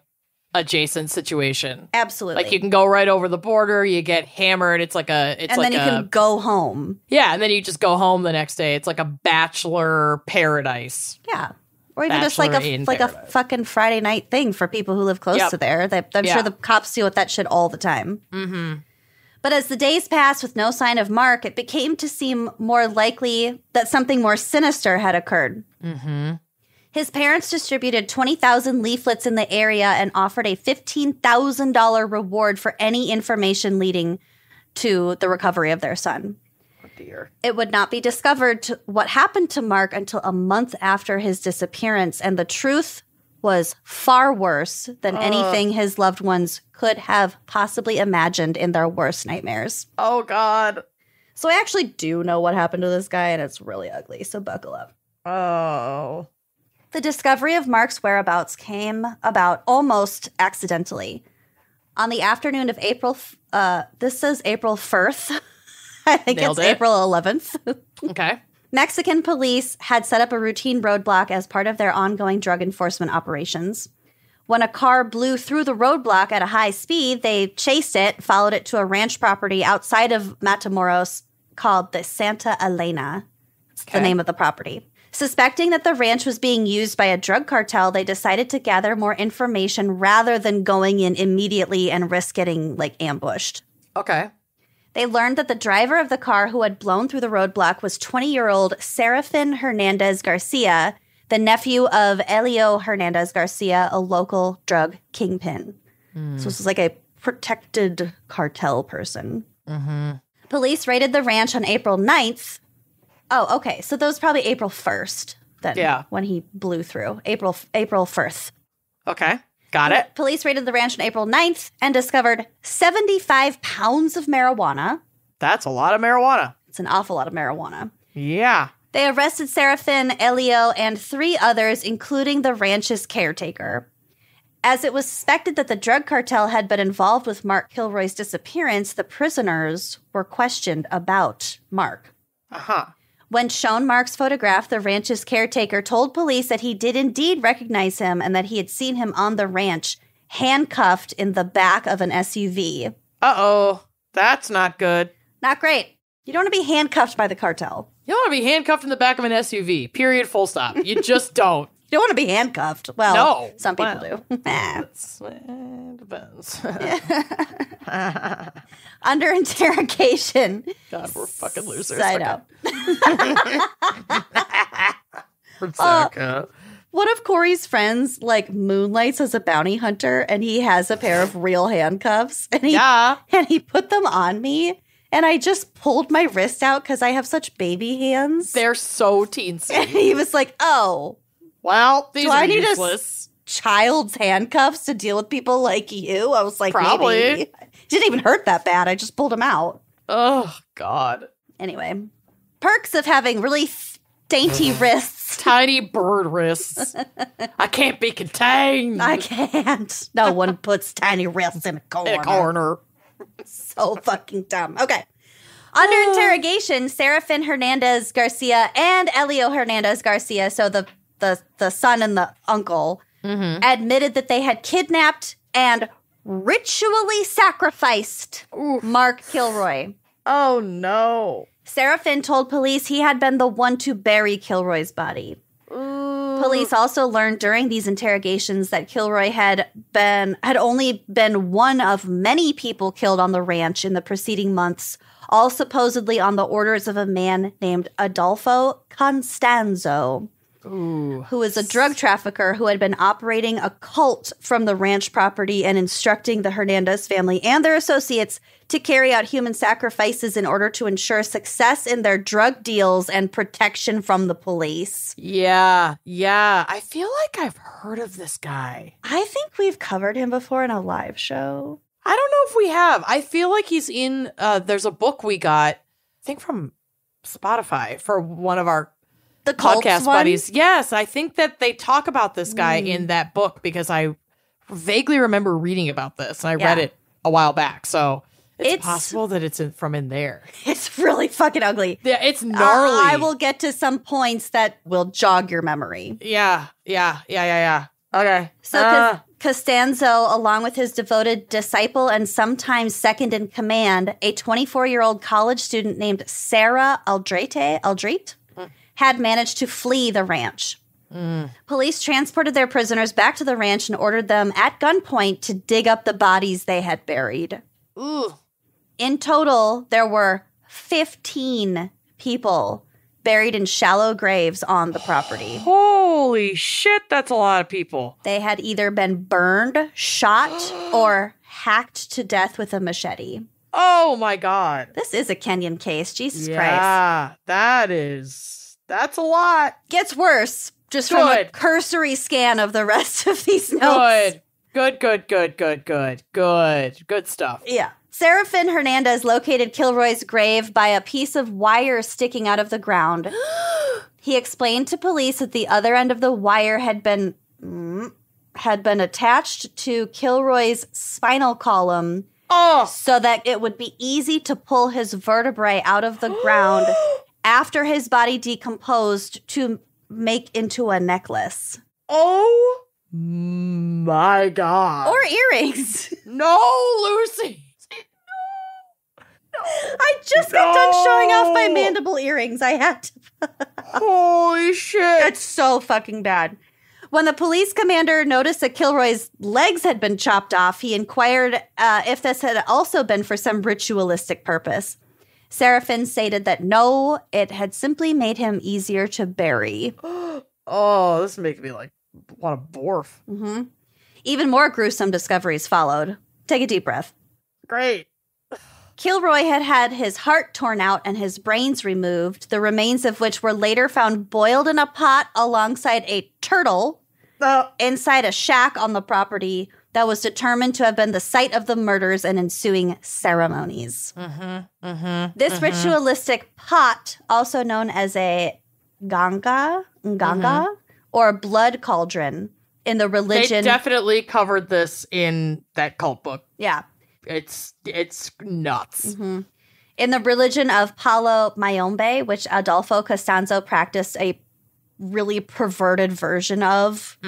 adjacent situation. absolutely Like you can go right over the border, you get hammered. It's like a, it's and like then you a, can go home yeah, and then you just go home the next day. It's like a bachelor paradise. Yeah. Or even just like a like a fucking Friday night thing for people who live close Yep. to there. They, I'm Yeah. sure the cops deal with that shit all the time. Mm-hmm. But as the days passed with no sign of Mark, it became to seem more likely that something more sinister had occurred. Mm-hmm. His parents distributed 20,000 leaflets in the area and offered a $15,000 reward for any information leading to the recovery of their son. It would not be discovered to what happened to Mark until a month after his disappearance, and the truth was far worse than anything his loved ones could have possibly imagined in their worst nightmares. Oh God. So I actually do know what happened to this guy, and it's really ugly, so buckle up. Oh. The discovery of Mark's whereabouts came about almost accidentally. On the afternoon of April, uh, this says April 1st. I think Nailed it's it. April 11th. Okay. Mexican police had set up a routine roadblock as part of their ongoing drug enforcement operations. When a car blew through the roadblock at a high speed, they chased it, followed it to a ranch property outside of Matamoros called the Santa Elena. It's the name of the property. Suspecting that the ranch was being used by a drug cartel, they decided to gather more information rather than going in immediately and risk getting like ambushed. Okay. They learned that the driver of the car who had blown through the roadblock was 20 year old Serafin Hernandez Garcia, the nephew of Elio Hernandez Garcia, a local drug kingpin. Hmm. So this was like a protected cartel person. Mm-hmm. Police raided the ranch on April 9th. Oh, okay. So that was probably April 1st then Yeah. when he blew through. April April 1st. Okay. Got it. Police raided the ranch on April 9th and discovered 75 pounds of marijuana. That's a lot of marijuana. It's an awful lot of marijuana. Yeah. They arrested Serafin, Elio, and three others, including the ranch's caretaker. As it was suspected that the drug cartel had been involved with Mark Kilroy's disappearance, the prisoners were questioned about Mark. Uh huh. When shown Mark's photograph, the ranch's caretaker told police that he did indeed recognize him and that he had seen him on the ranch, handcuffed in the back of an SUV. Uh oh. That's not good. Not great. You don't want to be handcuffed by the cartel. You don't want to be handcuffed in the back of an SUV. Period. Full stop. You just don't. You don't want to be handcuffed. Well, No. some people Well. do. It's, it depends. Under interrogation. God, we're fucking losers. I know. Uh. One of Corey's friends like moonlights as a bounty hunter, and he has a pair of real handcuffs, and he yeah. and he put them on me, and I just pulled my wrist out because I have such baby hands. They're so teensy. and he was like, "Oh, Well, these Do are I need a useless. child's handcuffs to deal with people like you?" I was like, Probably. Maybe. Didn't even hurt that bad. I just pulled him out. Oh, God. Anyway, perks of having really dainty wrists. Tiny bird wrists. I can't be contained I can't. No one puts tiny wrists in a corner. in a corner. So fucking dumb. Okay. Under interrogation, Serafin Hernandez Garcia and Elio Hernandez Garcia, so the the the son and the uncle, mm-hmm. admitted that they had kidnapped and ritually sacrificed Mark Kilroy. Oh, no. Serafin told police he had been the one to bury Kilroy's body. Police also learned during these interrogations that Kilroy had been had only been one of many people killed on the ranch in the preceding months, all supposedly on the orders of a man named Adolfo Constanzo. Who was a drug trafficker who had been operating a cult from the ranch property and instructing the Hernandez family and their associates to carry out human sacrifices in order to ensure success in their drug deals and protection from the police. Yeah, yeah. I feel like I've heard of this guy. I think we've covered him before in a live show. I don't know if we have. I feel like he's in uh there's a book we got, I think from Spotify for one of our The podcast one? buddies. Yes, I think that they talk about this guy Mm. in that book because I vaguely remember reading about this and I read it a while back. So it's, It's- possible that it's in, from in there. It's really fucking ugly. Yeah, it's gnarly. Uh, I will get to some points that will jog your memory. Yeah, yeah, yeah, yeah, yeah. Okay. So Uh, Constanzo, along with his devoted disciple and sometimes second in command, a 24 year old college student named Sara Aldrete, Aldrete, had managed to flee the ranch. Police transported their prisoners back to the ranch and ordered them at gunpoint to dig up the bodies they had buried. ooh. In total, there were 15 people buried in shallow graves on the property. Holy shit, that's a lot of people. They had either been burned, shot, or hacked to death with a machete. Oh my god. This is a Kenyan case. Jesus Christ. Yeah, that is that's a lot. Gets worse just from a cursory scan of the rest of these notes. Good. Good, good, good, good, good, good, good stuff. Yeah. Serafin Hernandez located Kilroy's grave by a piece of wire sticking out of the ground. he explained to police that the other end of the wire had been mm, had been attached to Kilroy's spinal column Oh, so that it would be easy to pull his vertebrae out of the ground after his body decomposed to make into a necklace oh my god. or earrings. no, Lucy. I just got done showing off my mandible earrings. I had to. Holy shit. It's so fucking bad. When the police commander noticed that Kilroy's legs had been chopped off, he inquired uh, if this had also been for some ritualistic purpose. Serafin stated that no, it had simply made him easier to bury. oh, this makes me like want to borf. hmm Even more gruesome discoveries followed. Take a deep breath. Great. Kilroy had had his heart torn out and his brains removed, the remains of which were later found boiled in a pot alongside a turtle Uh, inside a shack on the property that was determined to have been the site of the murders and ensuing ceremonies. mm-hmm, mm-hmm. This ritualistic pot, also known as a ganga, ganga, or blood cauldron in the They religion. definitely covered this in that cult book. yeah. It's it's nuts. Mhm. In the religion of Palo Mayombe, which Adolfo Constanzo practiced a really perverted version of.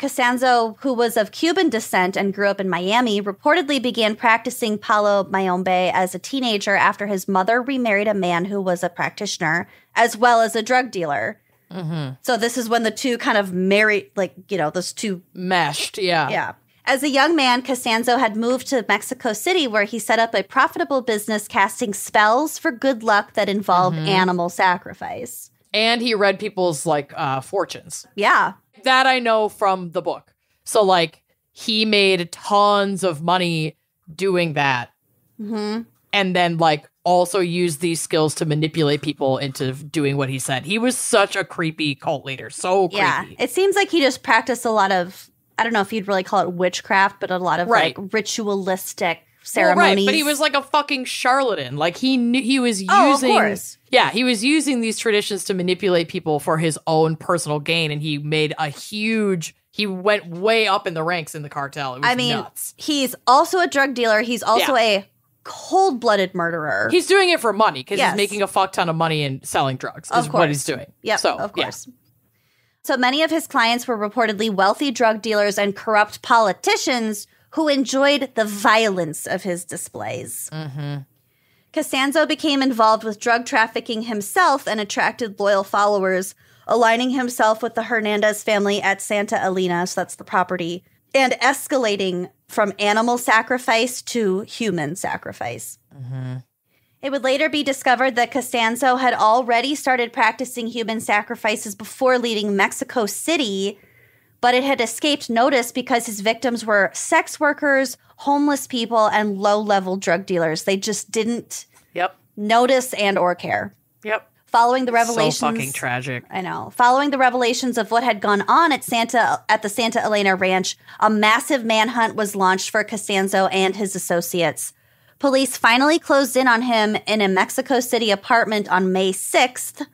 Mm-hmm. Who was of Cuban descent and grew up in Miami, reportedly began practicing Palo Mayombe as a teenager after his mother remarried a man who was a practitioner as well as a drug dealer. Mm-hmm. So this is when the two kind of married, like, you know, those two Meshed, yeah. yeah. As a young man, Constanzo had moved to Mexico City where he set up a profitable business casting spells for good luck that involved animal sacrifice. And he read people's like uh fortunes. Yeah. That I know from the book. So like he made tons of money doing that hmm and then like also used these skills to manipulate people into doing what he said. He was such a creepy cult leader. So creepy. Yeah. It seems like he just practiced a lot of, I don't know if you'd really call it witchcraft, but a lot of Right. like ritualistic Well, right, but he was like a fucking charlatan. Like he knew he was using Oh, of course. Yeah, he was using these traditions to manipulate people for his own personal gain and he made a huge he went way up in the ranks in the cartel. It was I mean, nuts. he's also a drug dealer. He's also Yeah. a cold blooded murderer. He's doing it for money because Yes. he's making a fuck ton of money and selling drugs. Is what he's doing. Yep, so of yeah. course. So many of his clients were reportedly wealthy drug dealers and corrupt politicians who enjoyed the violence of his displays. Mm-hmm. Constanzo became involved with drug trafficking himself and attracted loyal followers, aligning himself with the Hernandez family at Santa Elena, so that's the property, and escalating from animal sacrifice to human sacrifice. It would later be discovered that Constanzo had already started practicing human sacrifices before leaving Mexico City, but it had escaped notice because his victims were sex workers, homeless people, and low-level drug dealers. They just didn't Yep. notice and or care. Yep. Following the revelations, So fucking tragic. I know. Following the revelations of what had gone on at Santa at the Santa Elena Ranch, a massive manhunt was launched for Constanzo and his associates. Police finally closed in on him in a Mexico City apartment on May 6th.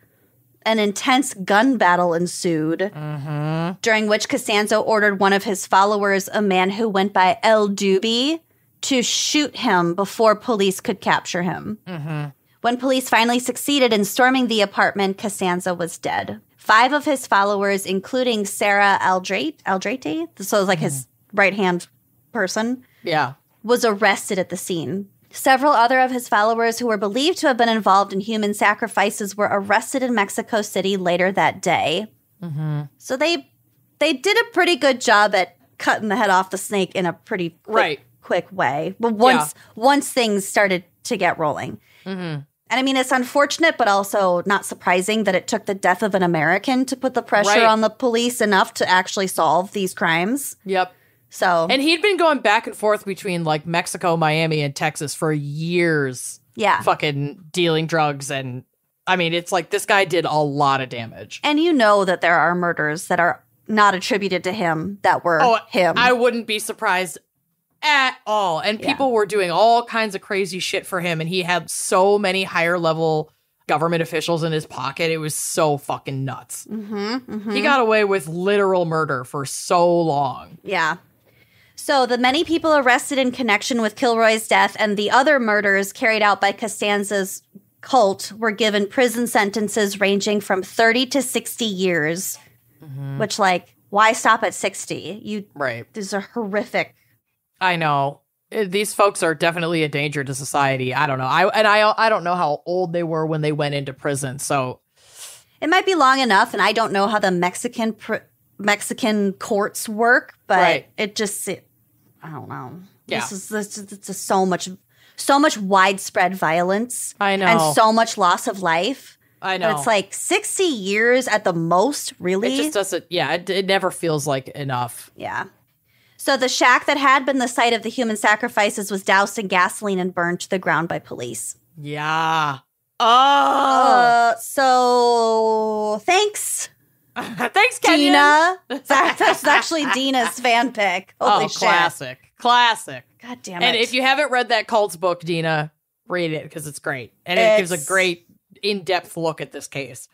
An intense gun battle ensued, mm-hmm. during which Constanzo ordered one of his followers, a man who went by El Duby, to shoot him before police could capture him. Mm-hmm. When police finally succeeded in storming the apartment, Constanzo was dead. Five of his followers, including Sara Aldrete, Aldrete, so it was like his mm-hmm. right hand person, Yeah. was arrested at the scene. Several other of his followers who were believed to have been involved in human sacrifices were arrested in Mexico City later that day. Mm-hmm. So they they did a pretty good job at cutting the head off the snake in a pretty quick, Right. quick way. But once once things started to get rolling, mm-hmm. and I mean it's unfortunate, but also not surprising that it took the death of an American to put the pressure Right. on the police enough to actually solve these crimes. Yep. So And he'd been going back and forth between like Mexico, Miami, and Texas for years, yeah, fucking dealing drugs. And I mean, it's like this guy did a lot of damage. And you know that there are murders that are not attributed to him that were him. Oh, I wouldn't be surprised at all. And Yeah. people were doing all kinds of crazy shit for him. And he had so many higher level government officials in his pocket. It was so fucking nuts. mm-hmm, He got away with literal murder for so long. yeah. So the many people arrested in connection with Kilroy's death and the other murders carried out by Constanzo's cult were given prison sentences ranging from 30 to 60 years. Which like why stop at 60? You Right. these are horrific. I know. Uh, These folks are definitely a danger to society. I don't know. I and I I don't know how old they were when they went into prison. So It might be long enough and I don't know how the Mexican pr- Mexican courts work, but Right. it just it, I don't know. Yeah. This is this is it's so much so much widespread violence. I know. And so much loss of life. I But know It's like 60 years at the most, really? it just doesn't. Yeah, it, it never feels like enough. yeah. So the shack that had been the site of the human sacrifices was doused in gasoline and burned to the ground by police. Yeah. Oh, Uh, so thanks, thanks, Kenya. Dina. That- That's actually Dina's fan pick. Holy oh, shit. classic, classic. God damn it. And if you haven't read that cult's book, Dina, read it because it's great and it gives a great in-depth look at this case.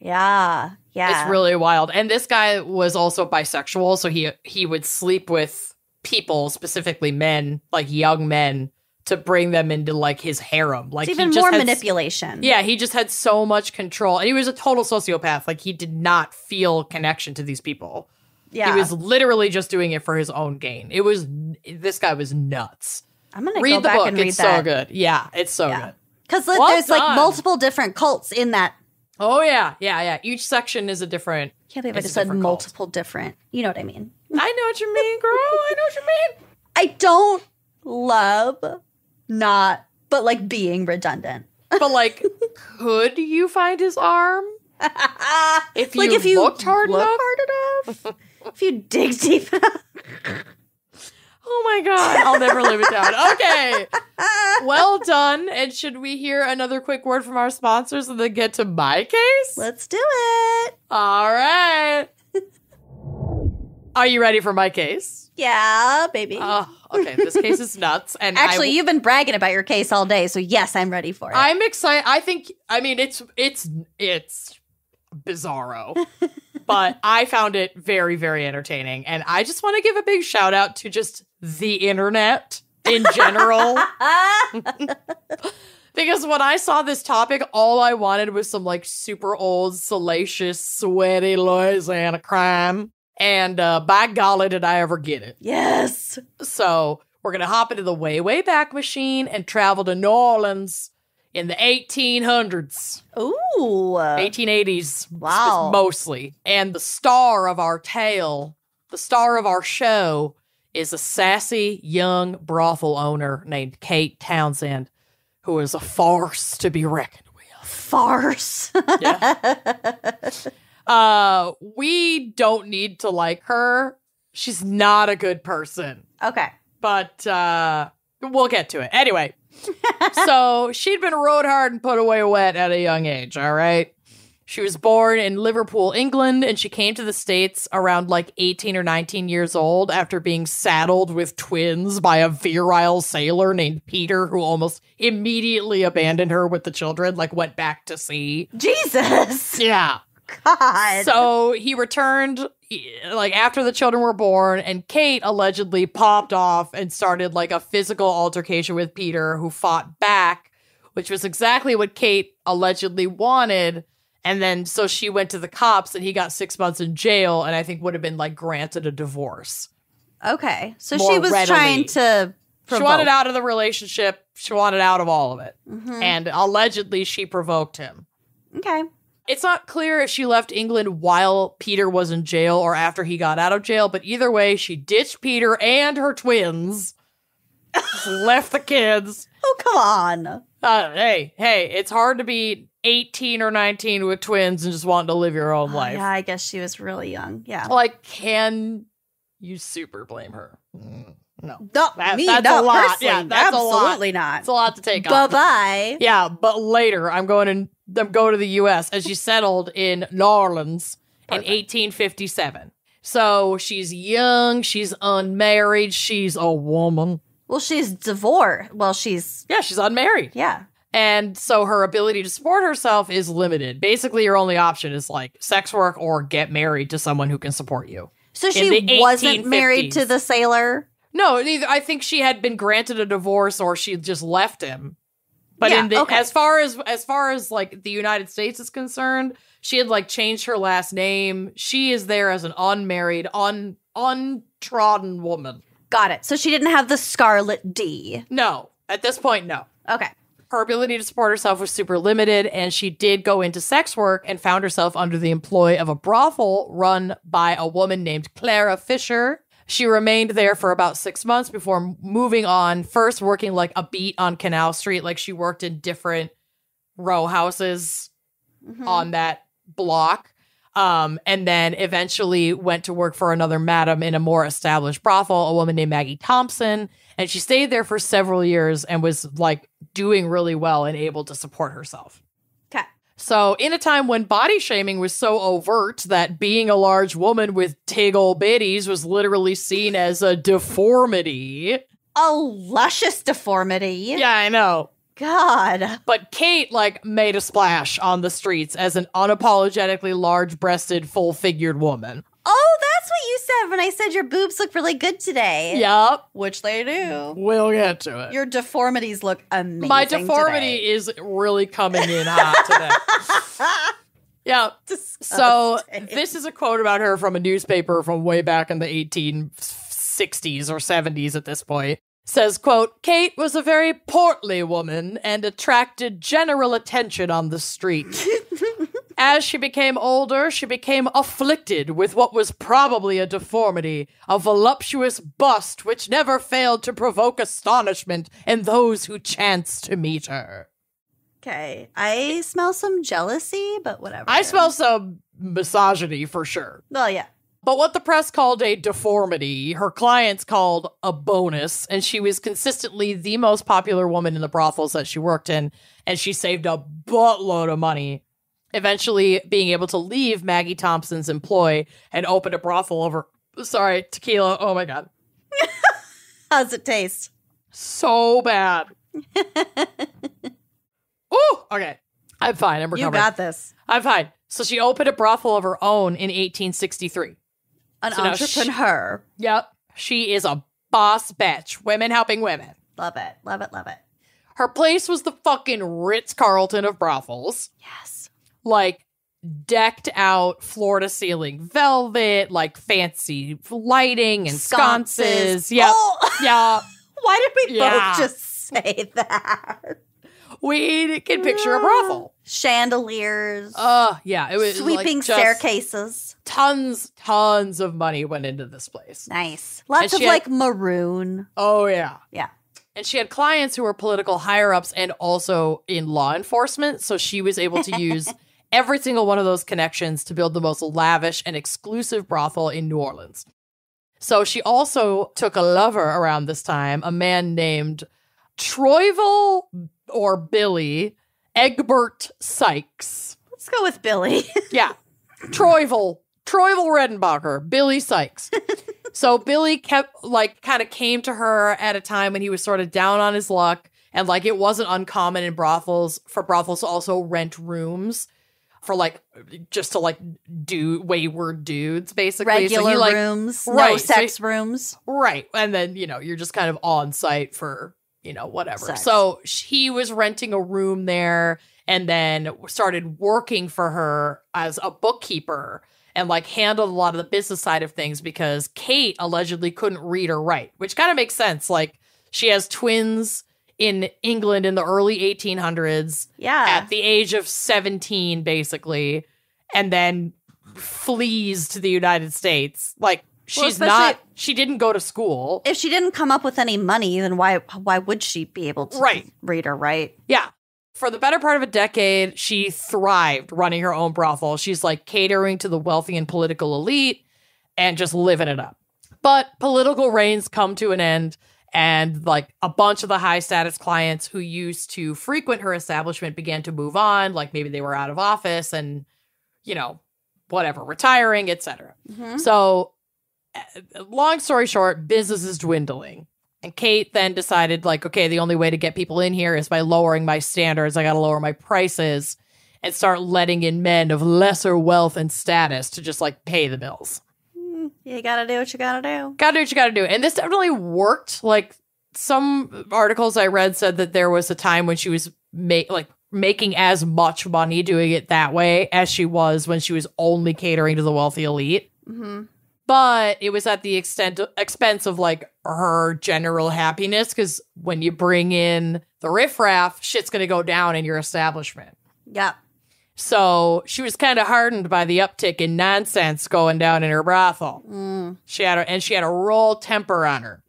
yeah, yeah. It's really wild. And this guy was also bisexual, so he he would sleep with people, specifically men, like young men, to bring them into like his harem. Like it's he even just more manipulation. Yeah, he just had so much control, and he was a total sociopath. Like he did not feel connection to these people. yeah. He was literally just doing it for his own gain. It was this guy was nuts. I'm gonna read go the back book; and read it's that so good. Yeah, it's so Yeah. good. because Well there's like multiple different cults in that. Oh yeah, yeah, yeah. Each section is a different. Can't believe I just said different cult. multiple different. You know what I mean? I know what you mean, girl. I know what you mean. I don't love not, but like being redundant. But like, could you find his arm? If like you if you looked hard look enough? hard enough, if you dig deep enough. Oh my god, I'll never live it down. Okay. Well done. And should we hear another quick word from our sponsors and then get to my case? Let's do it. All right. Are you ready for my case? Yeah, baby. Oh, okay. This case is nuts. And Actually, you've been bragging about your case all day, so yes, I'm ready for it. I'm excited. I think I mean it's it's it's bizarro. but I found it very very entertaining and I just want to give a big shout out to just the internet in general because when I saw this topic all I wanted was some like super old salacious sweaty Louisiana crime and uh by golly did I ever get it. yes. So we're gonna hop into the way, way back machine and travel to New Orleans in the 1800s, Ooh. 1880s, Wow. mostly. And the star of our tale, the star of our show, is a sassy young brothel owner named Kate Townsend, who is a farce to be reckoned with. Farce. Uh, we don't need to like her. She's not a good person. okay. but uh we'll get to it anyway so she'd been rode hard and put away wet at a young age all right she was born in liverpool england and she came to the states around like 18 or 19 years old after being saddled with twins by a virile sailor named peter who almost immediately abandoned her with the children like went back to sea Jesus. yeah God. so he returned like after the children were born and Kate allegedly popped off and started like a physical altercation with Peter who fought back, which was exactly what Kate allegedly wanted. And then so she went to the cops and he got 6 months in jail and I think would have been like granted a divorce. okay. So More she was readily. trying to She wanted out of the relationship, she wanted out of all of it. Mhm. And allegedly she provoked him. Okay. It's not clear if she left England while Peter was in jail or after he got out of jail, but either way, she ditched Peter and her twins, left the kids. Oh, come on. Uh, hey, hey, it's hard to be 18 or 19 with twins and just wanting to live your own Oh, life. yeah, I guess she was really young. Yeah. Like, can you super blame her? Mm, No. No, That- me, that's no, a lot. personally, Yeah, that's a lot. not. It's a lot to take Bye on. bye. Yeah, but later I'm going to I'm going to the U.S. as she settled in New Orleans in 1857. So she's young, she's unmarried, she's a woman. Well, she's divorced. Well, she's Yeah, she's unmarried, yeah. and so her ability to support herself is limited. Basically, your only option is like sex work or get married to someone who can support you. So she wasn't married to the sailor. No, neither. I think she had been granted a divorce or she just left him. But Yeah, in the okay. as far as as far as like the United States is concerned, she had like changed her last name. She is there as an unmarried, un untrodden woman. Got it. So she didn't have the Scarlet D. No, at this point, no. Okay. Her ability to support herself was super limited, and she did go into sex work and found herself under the employ of a brothel run by a woman named Clara Fisher. She remained there for about six months before moving on, first working like a beat on Canal Street. Like she worked in different row houses Mhm. on that block. Um, and then eventually went to work for another madam in a more established brothel, a woman named Maggie Thompson. And she stayed there for several years and was like doing really well and able to support herself. So, in a time when body shaming was so overt that being a large woman with tig old bitties was literally seen as a deformity. A luscious deformity. Yeah, I know. God. But Kate, like, made a splash on the streets as an unapologetically large breasted, full figured woman. Oh, that's what you said when I said your boobs look really good today. Yup. Which they do. We'll get to it. Your deformities look amazing. My deformity today. is really coming in hot today. yeah. So this is a quote about her from a newspaper from way back in the 1860s or 70s at this point. Says, quote, Kate was a very portly woman and attracted general attention on the street. As she became older, she became afflicted with what was probably a deformity, a voluptuous bust which never failed to provoke astonishment in those who chanced to meet her. Okay. I smell some jealousy, but whatever. I smell some misogyny for sure. Well, yeah. But what the press called a deformity, her clients called a bonus, and she was consistently the most popular woman in the brothels that she worked in, and she saved a buttload of money. Eventually, being able to leave Maggie Thompson's employ and open a brothel over, sorry, tequila. Oh my God. How's it taste? So bad. oh, okay. I'm fine. I'm recovering. You got this. I'm fine. So she opened a brothel of her own in 1863. An So entrepreneur. Yep. She is a boss bitch. Women helping women. Love it. Love it. Love it. Her place was the fucking Ritz Carlton of brothels. Yes. Like decked out floor to ceiling velvet, like fancy lighting and sconces. Yep. Oh, Yeah. why did we Yeah. both just say that? we can picture a brothel. Chandeliers, Uh, yeah, it was sweeping like, staircases. Tons, tons of money went into this place. Nice. Lots And of had- like maroon. Oh yeah. Yeah. And she had clients who were political higher ups and also in law enforcement. So she was able to use every single one of those connections to build the most lavish and exclusive brothel in New Orleans. So she also took a lover around this time, a man named Troyville or Billy Egbert Sykes. Let's go with Billy. Yeah. Troyville. Troyville Redenbacher, Billy Sykes. so Billy kept like kind of came to her at a time when he was sort of down on his luck and like it wasn't uncommon in brothels for brothels to also rent rooms for like just to like do wayward dudes basically. So Regular he, like, rooms, no Right, so sex he- rooms. Right. And then, you know, you're just kind of on site for, you know, whatever. Sex. So he was renting a room there and then started working for her as a bookkeeper and like handled a lot of the business side of things because Kate allegedly couldn't read or write, which kind of makes sense. Like she has twins in England in the early 1800s Yeah. at the age of 17 basically and then flees to the United States like she's especially- not she didn't go to school if she didn't come up with any money, then why why would she be able to Right. read or write? yeah for the better part of a decade she thrived running her own brothel she's like catering to the wealthy and political elite and just living it up but political reigns come to an end and like a bunch of the high status clients who used to frequent her establishment began to move on like maybe they were out of office and you know whatever retiring etc so uh, long story short business is dwindling. And kate then decided like okay the only way to get people in here is by lowering my standards. I gotta lower my prices and start letting in men of lesser wealth and status to just like pay the bills You gotta do what you gotta do. gotta do what you gotta do. And this definitely worked. Like some articles I read said that there was a time when she was ma- like making as much money doing it that way as she was when she was only catering to the wealthy elite. hmm But it was at the extent expense of like her general happiness because when you bring in the riffraff, shit's gonna go down in your establishment. Yep. So she was kind of hardened by the uptick in nonsense going down in her brothel. Mm. She had a, and she had a roll temper on her.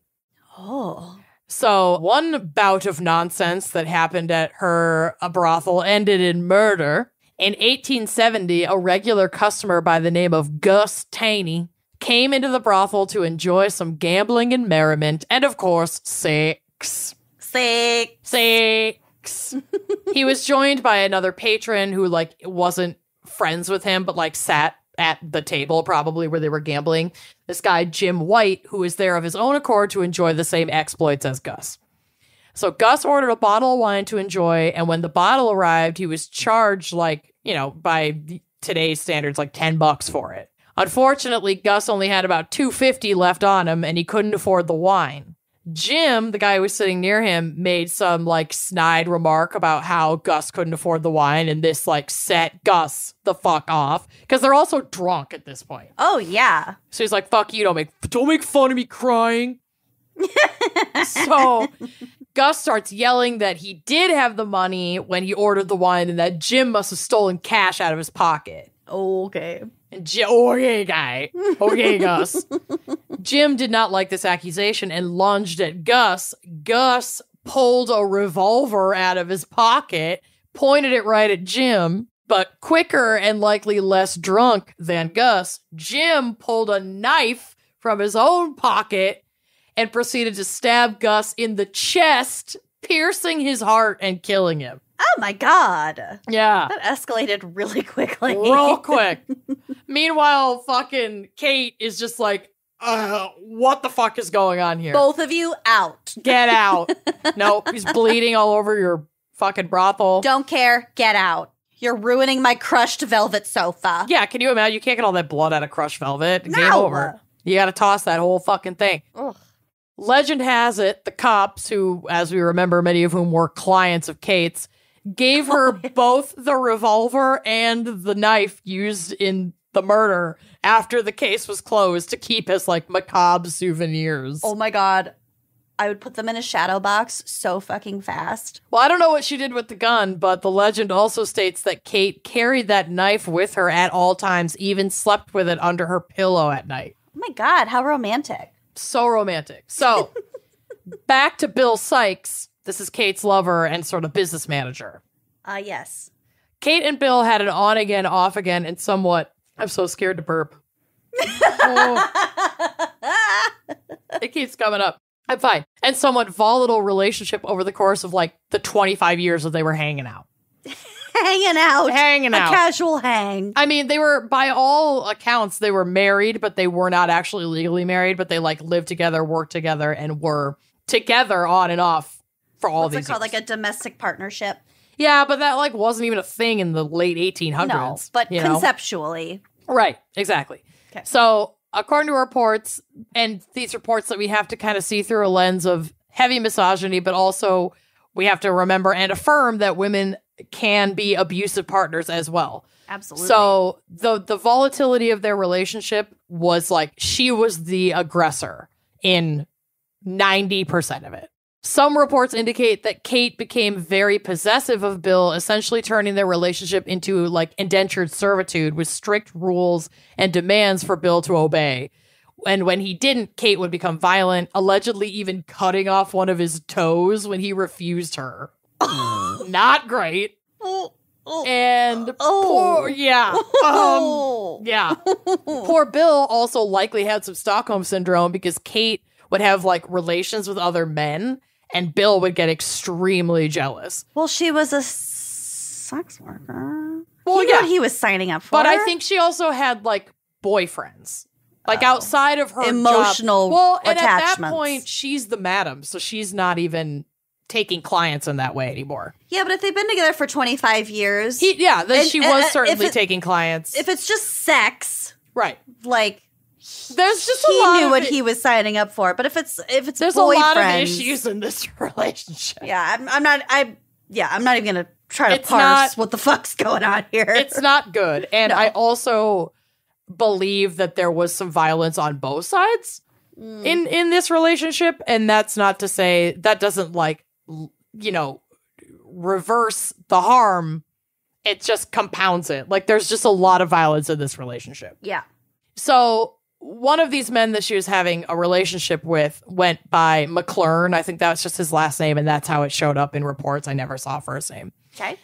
Oh. So one bout of nonsense that happened at her uh, brothel ended in murder. In 1870, a regular customer by the name of Gus Taney came into the brothel to enjoy some gambling and merriment, and of course, sex. Sick. Sex. he was joined by another patron who like wasn't friends with him, but like sat at the table probably where they were gambling. This guy Jim White, who was there of his own accord to enjoy the same exploits as Gus. So Gus ordered a bottle of wine to enjoy, and when the bottle arrived, he was charged like you know by today's standards like ten bucks for it. Unfortunately, Gus only had about two fifty left on him, and he couldn't afford the wine. Jim, the guy who was sitting near him, made some like snide remark about how Gus couldn't afford the wine, and this like set Gus the fuck off because they're also drunk at this point. Oh yeah. So he's like, "Fuck you! Don't make don't make fun of me crying." so Gus starts yelling that he did have the money when he ordered the wine, and that Jim must have stolen cash out of his pocket. Okay. And Jim, okay, guy. Okay, Gus. Jim did not like this accusation and lunged at Gus. Gus pulled a revolver out of his pocket, pointed it right at Jim, but quicker and likely less drunk than Gus, Jim pulled a knife from his own pocket and proceeded to stab Gus in the chest, piercing his heart and killing him. Oh my god. Yeah. That escalated really quickly. real quick. Meanwhile, fucking Kate is just like, uh, what the fuck is going on here? Both of you out. Get out. nope, he's bleeding all over your fucking brothel. Don't care. Get out. You're ruining my crushed velvet sofa. yeah, can you imagine? You can't get all that blood out of crushed velvet. Game over. You gotta toss that whole fucking thing. Ugh. Legend has it the cops, who, as we remember, many of whom were clients of Kate's, gave her both the revolver and the knife used in the murder after the case was closed to keep as like macabre souvenirs. Oh my god. I would put them in a shadow box so fucking fast. Well, I don't know what she did with the gun, but the legend also states that Kate carried that knife with her at all times, even slept with it under her pillow at night. Oh my god, how romantic. So romantic. So, back to Bill Sykes. This is Kate's lover and sort of business manager. Uh yes. Kate and Bill had an on again, off again, and somewhat. I'm so scared to burp. Oh, it keeps coming up. I'm fine. And somewhat volatile relationship over the course of like the 25 years that they were hanging out. Hanging out. Hanging a out. casual hang. I mean, they were by all accounts they were married, but they were not actually legally married. But they like lived together, worked together, and were together on and off for all What's these. it called? years. Like a domestic partnership. yeah, but that like wasn't even a thing in the late 1800s. No, but conceptually, know? Right, exactly. Okay. So, according to reports, and these reports that we have to kind of see through a lens of heavy misogyny, but also we have to remember and affirm that women can be abusive partners as well. Absolutely. So the the volatility of their relationship was like she was the aggressor in 90% of it. Some reports indicate that Kate became very possessive of Bill, essentially turning their relationship into like indentured servitude with strict rules and demands for Bill to obey. And when he didn't, Kate would become violent, allegedly even cutting off one of his toes when he refused her. Not great. And Oh. poor, yeah. Um, yeah. Poor Bill also likely had some Stockholm syndrome because Kate would have like relations with other men and Bill would get extremely jealous. Well, she was a sex worker. Well, he yeah. what he was signing up for. But I think she also had like boyfriends. Like oh. outside of her job. Emotional well, and at that point, she's the madam, so she's not even taking clients in that way anymore. Yeah, but if they've been together for 25 years, He, yeah, then And- she was certainly it- taking clients. if it's just sex, right. like There's just he a lot knew of what it- he was signing up for. But if it's if it's There's a lot of issues in this relationship. Yeah, I'm, I'm not. I yeah, I'm not even gonna try to It's parse not- what the fuck's going on here. It's not good. And No. I also believe that there was some violence on both sides Mm. in in this relationship and that's not to say that doesn't like you know reverse the harm it just compounds it like there's just a lot of violence in this relationship yeah. so one of these men that she was having a relationship with went by McClern. I think that was just his last name, and that's how it showed up in reports. I never saw first name. Okay.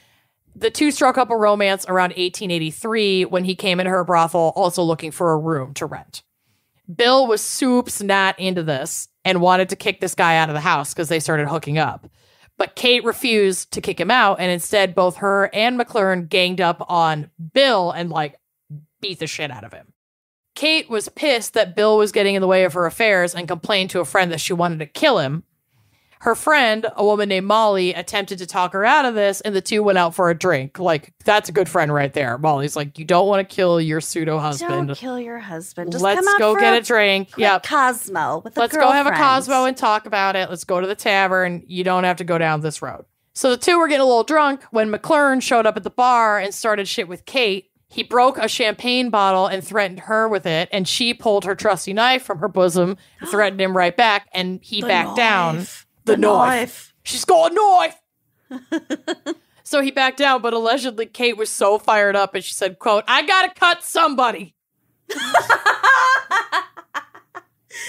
The two struck up a romance around 1883 when he came into her brothel, also looking for a room to rent. Bill was soups not into this and wanted to kick this guy out of the house because they started hooking up. But Kate refused to kick him out, and instead, both her and McClern ganged up on Bill and like beat the shit out of him. Kate was pissed that Bill was getting in the way of her affairs and complained to a friend that she wanted to kill him. Her friend, a woman named Molly, attempted to talk her out of this, and the two went out for a drink. Like, that's a good friend right there. Molly's like, You don't want to kill your pseudo husband. Don't kill your husband. Just Let's come out go get a drink. quick Yep. Cosmo with the Let's go have a. Cosmo and talk about it. Let's go to the tavern. You don't have to go down this road. So the two were getting a little drunk when McClure showed up at the bar and started shit with Kate. He broke a champagne bottle and threatened her with it, and she pulled her trusty knife from her bosom and threatened him right back, and he The backed down. The, The knife. knife. She's got a knife. so he backed down, but allegedly Kate was so fired up and she said, quote, I gotta cut somebody.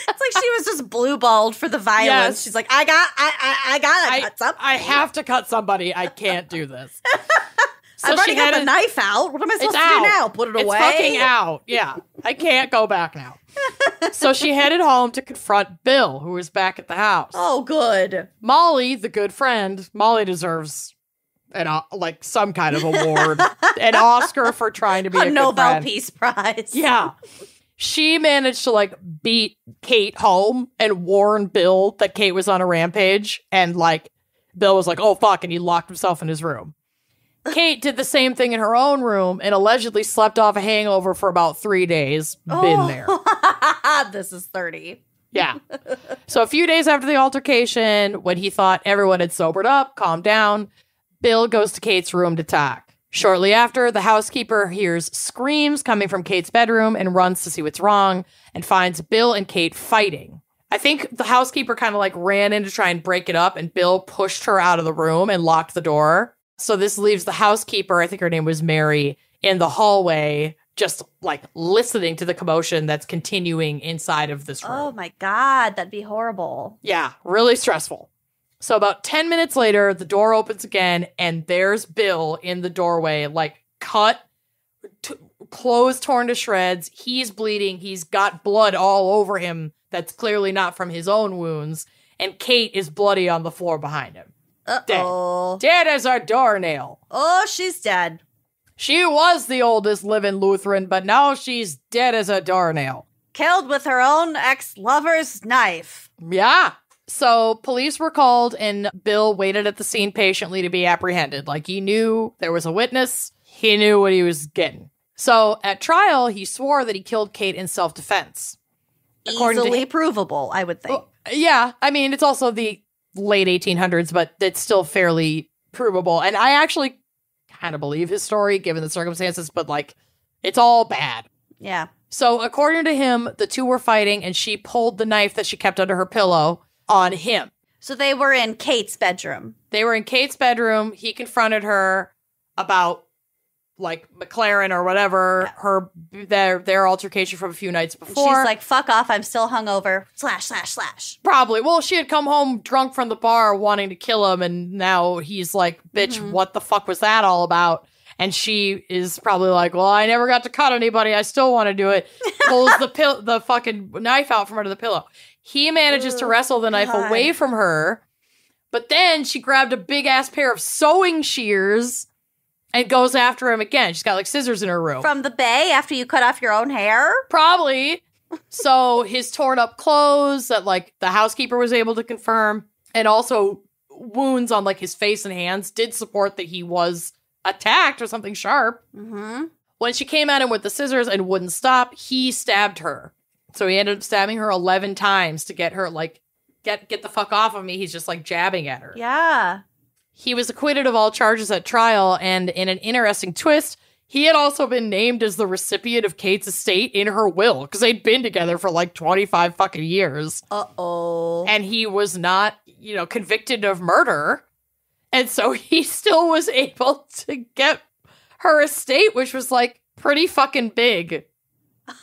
It's like she was just blue balled for the violence. Yes. She's like, I got, I, I, I gotta I, cut something. I have to cut somebody. I can't do this. So I've already got the knife out. What am I supposed to out. do now? Put it it's away? fucking out. Yeah. I can't go back now. so she headed home to confront Bill, who was back at the house. Oh, good. Molly, the good friend, Molly deserves an uh, like some kind of award, an Oscar for trying to be a, A Nobel friend. Peace Prize. Yeah. She managed to like beat Kate home and warn Bill that Kate was on a rampage. And like, Bill was like, oh, fuck. And he locked himself in his room. Kate did the same thing in her own room and allegedly slept off a hangover for about three days. Been Oh. there. this is 30. Yeah. So a few days after the altercation, when he thought everyone had sobered up, calmed down, Bill goes to Kate's room to talk. Shortly after, the housekeeper hears screams coming from Kate's bedroom and runs to see what's wrong and finds Bill and Kate fighting. I think the housekeeper kind of like ran in to try and break it up, and Bill pushed her out of the room and locked the door. So this leaves the housekeeper, I think her name was Mary, in the hallway, just like listening to the commotion that's continuing inside of this room. Oh my god, that'd be horrible. Yeah, really stressful. So about 10 minutes later, the door opens again and there's Bill in the doorway, like cut, t- clothes torn to shreds. He's bleeding. He's got blood all over him that's clearly not from his own wounds. And Kate is bloody on the floor behind him. Uh oh. Dead as a doornail. Oh, she's dead. She was the oldest living Lutheran, but now she's dead as a doornail. Killed with her own ex lover's knife. Yeah. So police were called and Bill waited at the scene patiently to be apprehended. Like he knew there was a witness, he knew what he was getting. So at trial, he swore that he killed Kate in self defense. Easily him- provable, I would think. Well, yeah, I mean, it's also the late 1800s, but it's still fairly provable. And I actually kind of believe his story given the circumstances, but like, it's all bad. yeah. So, according to him, the two were fighting and she pulled the knife that she kept under her pillow on him. So they were in Kate's bedroom. They were in Kate's bedroom. He confronted her about like McLaren or whatever, her their their altercation from a few nights before. she's like, fuck off, I'm still hungover. Slash, slash, slash. Probably. Well, she had come home drunk from the bar wanting to kill him, and now he's like, bitch, Mhm. what the fuck was that all about? And she is probably like, well, I never got to cut anybody. I still want to do it. Pulls the pill, the fucking knife out from under the pillow. He manages to Oh, wrestle the knife God. away from her, but then she grabbed a big ass pair of sewing shears and goes after him again. She's got like scissors in her room. From the bay after you cut off your own hair? Probably. so his torn up clothes that like the housekeeper was able to confirm, and also wounds on like his face and hands did support that he was attacked or something sharp. Mm-hmm. When she came at him with the scissors and wouldn't stop, he stabbed her. So he ended up stabbing her eleven times to get her like get get the fuck off of me. He's just like jabbing at her. Yeah. He was acquitted of all charges at trial, and in an interesting twist, he had also been named as the recipient of Kate's estate in her will because they'd been together for like 25 fucking years. Uh oh. And he was not, you know, convicted of murder. And so he still was able to get her estate, which was like pretty fucking big.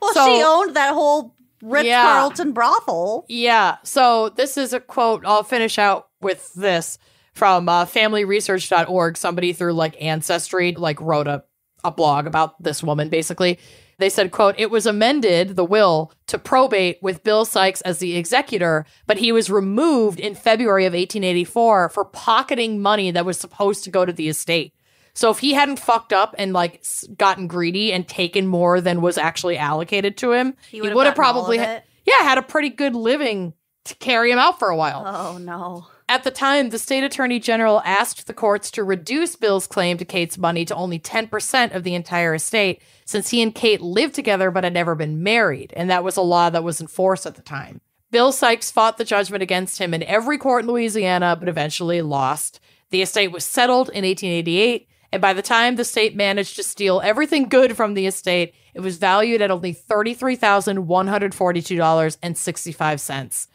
Well, so- she owned that whole Ritz Yeah. Carlton brothel. Yeah. So this is a quote. I'll finish out with this from uh, familyresearch.org. Somebody through like Ancestry like wrote a, a blog about this woman basically. They said, quote, it was amended, the will, to probate with Bill Sykes as the executor, but he was removed in February of 1884 for pocketing money that was supposed to go to the estate. So if he hadn't fucked up and like gotten greedy and taken more than was actually allocated to him, He would have probably yeah, had a pretty good living to carry him out for a while. Oh no. At the time, the state attorney general asked the courts to reduce Bill's claim to Kate's money to only 10% of the entire estate, since he and Kate lived together but had never been married, and that was a law that was in force at the time. Bill Sykes fought the judgment against him in every court in Louisiana, but eventually lost. The estate was settled in 1888, and by the time the state managed to steal everything good from the estate, it was valued at only $33,142.65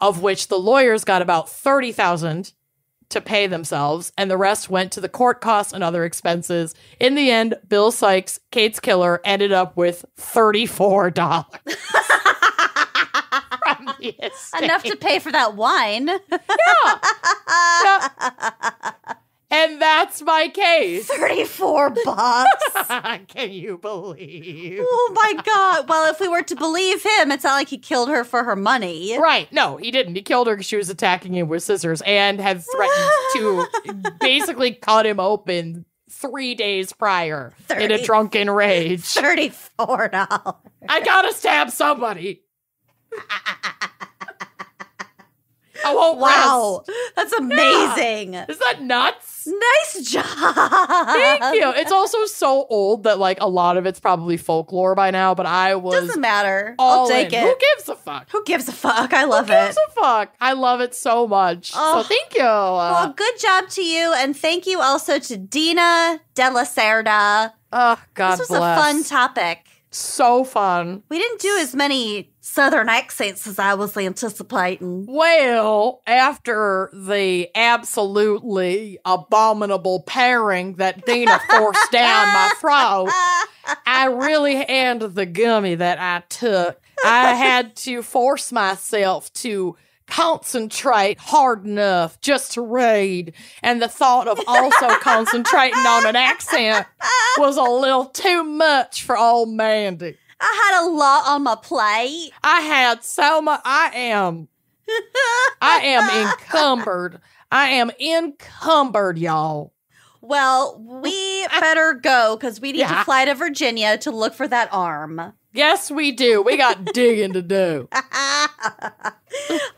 of which the lawyers got about 30,000 to pay themselves and the rest went to the court costs and other expenses. In the end, Bill Sykes, Kate's killer, ended up with $34 from the estate. Enough to pay for that wine. And that's my case. 34 bucks. Can you believe? Oh my god. Well, if we were to believe him, it's not like he killed her for her money. Right. No, he didn't. He killed her because she was attacking him with scissors and had threatened to basically cut him open three days prior in a drunken rage. $34. I gotta stab somebody. I won't Wow. That's amazing. rest. Is that nuts? Nice job. Thank you. It's also so old that like a lot of it's probably folklore by now, but I was Doesn't matter. all I'll take in. it. Who gives a fuck? Who gives a fuck? I love Who it. gives a fuck? I love it so much. Oh. so thank you. Uh, Well, good job to you, and thank you also to Dina De La Cerda. oh, God this was bless. a fun topic. So fun. We didn't do as many southern accents as I was anticipating. Well, after the absolutely abominable pairing that Dina forced down my throat, I really and the gummy that I took, I had to force myself to concentrate hard enough just to read. And the thought of also concentrating on an accent was a little too much for old Mandy. I had a lot on my plate. I had so much. I am. I am encumbered. I am encumbered, y'all. Well, we better go because we need Yeah. to fly to Virginia to look for that arm. Yes, we do. We got digging to do.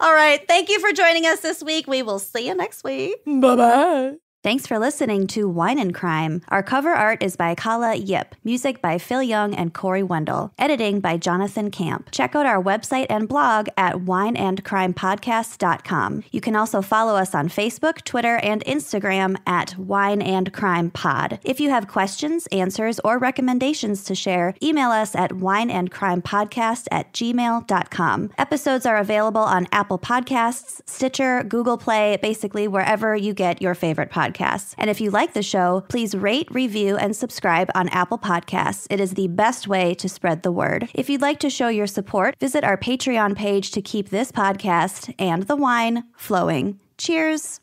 All right. Thank you for joining us this week. We will see you next week. Bye bye. Thanks for listening to Wine and Crime. Our cover art is by Kala Yip, music by Phil Young and Corey Wendell, editing by Jonathan Camp. Check out our website and blog at wineandcrimepodcast.com. You can also follow us on Facebook, Twitter, and Instagram at Wine and Crime Pod. If you have questions, answers, or recommendations to share, email us at wineandcrimepodcast at gmail.com. Episodes are available on Apple Podcasts, Stitcher, Google Play, basically wherever you get your favorite podcasts. And if you like the show, please rate, review, and subscribe on Apple Podcasts. It is the best way to spread the word. If you'd like to show your support, visit our Patreon page to keep this podcast and the wine flowing. Cheers.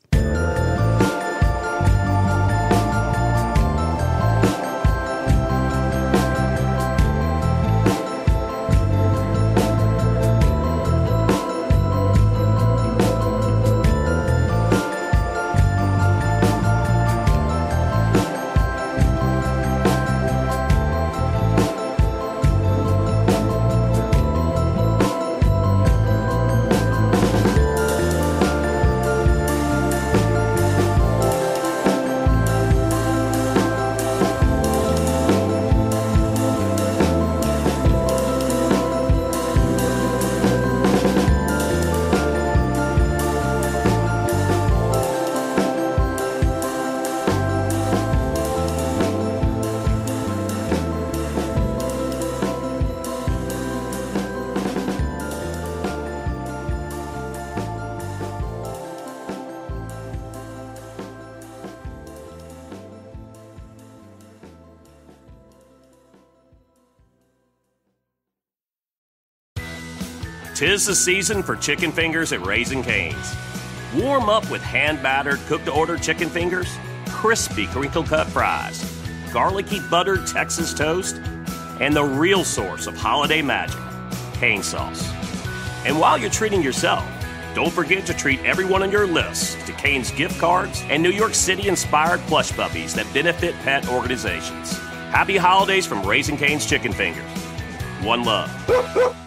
Tis the season for chicken fingers at Raising Cane's. Warm up with hand battered, cooked to order chicken fingers, crispy crinkle cut fries, garlicky buttered Texas toast, and the real source of holiday magic, cane sauce. And while you're treating yourself, don't forget to treat everyone on your list to Cane's gift cards and New York City inspired plush puppies that benefit pet organizations. Happy holidays from Raising Cane's Chicken Fingers. One love.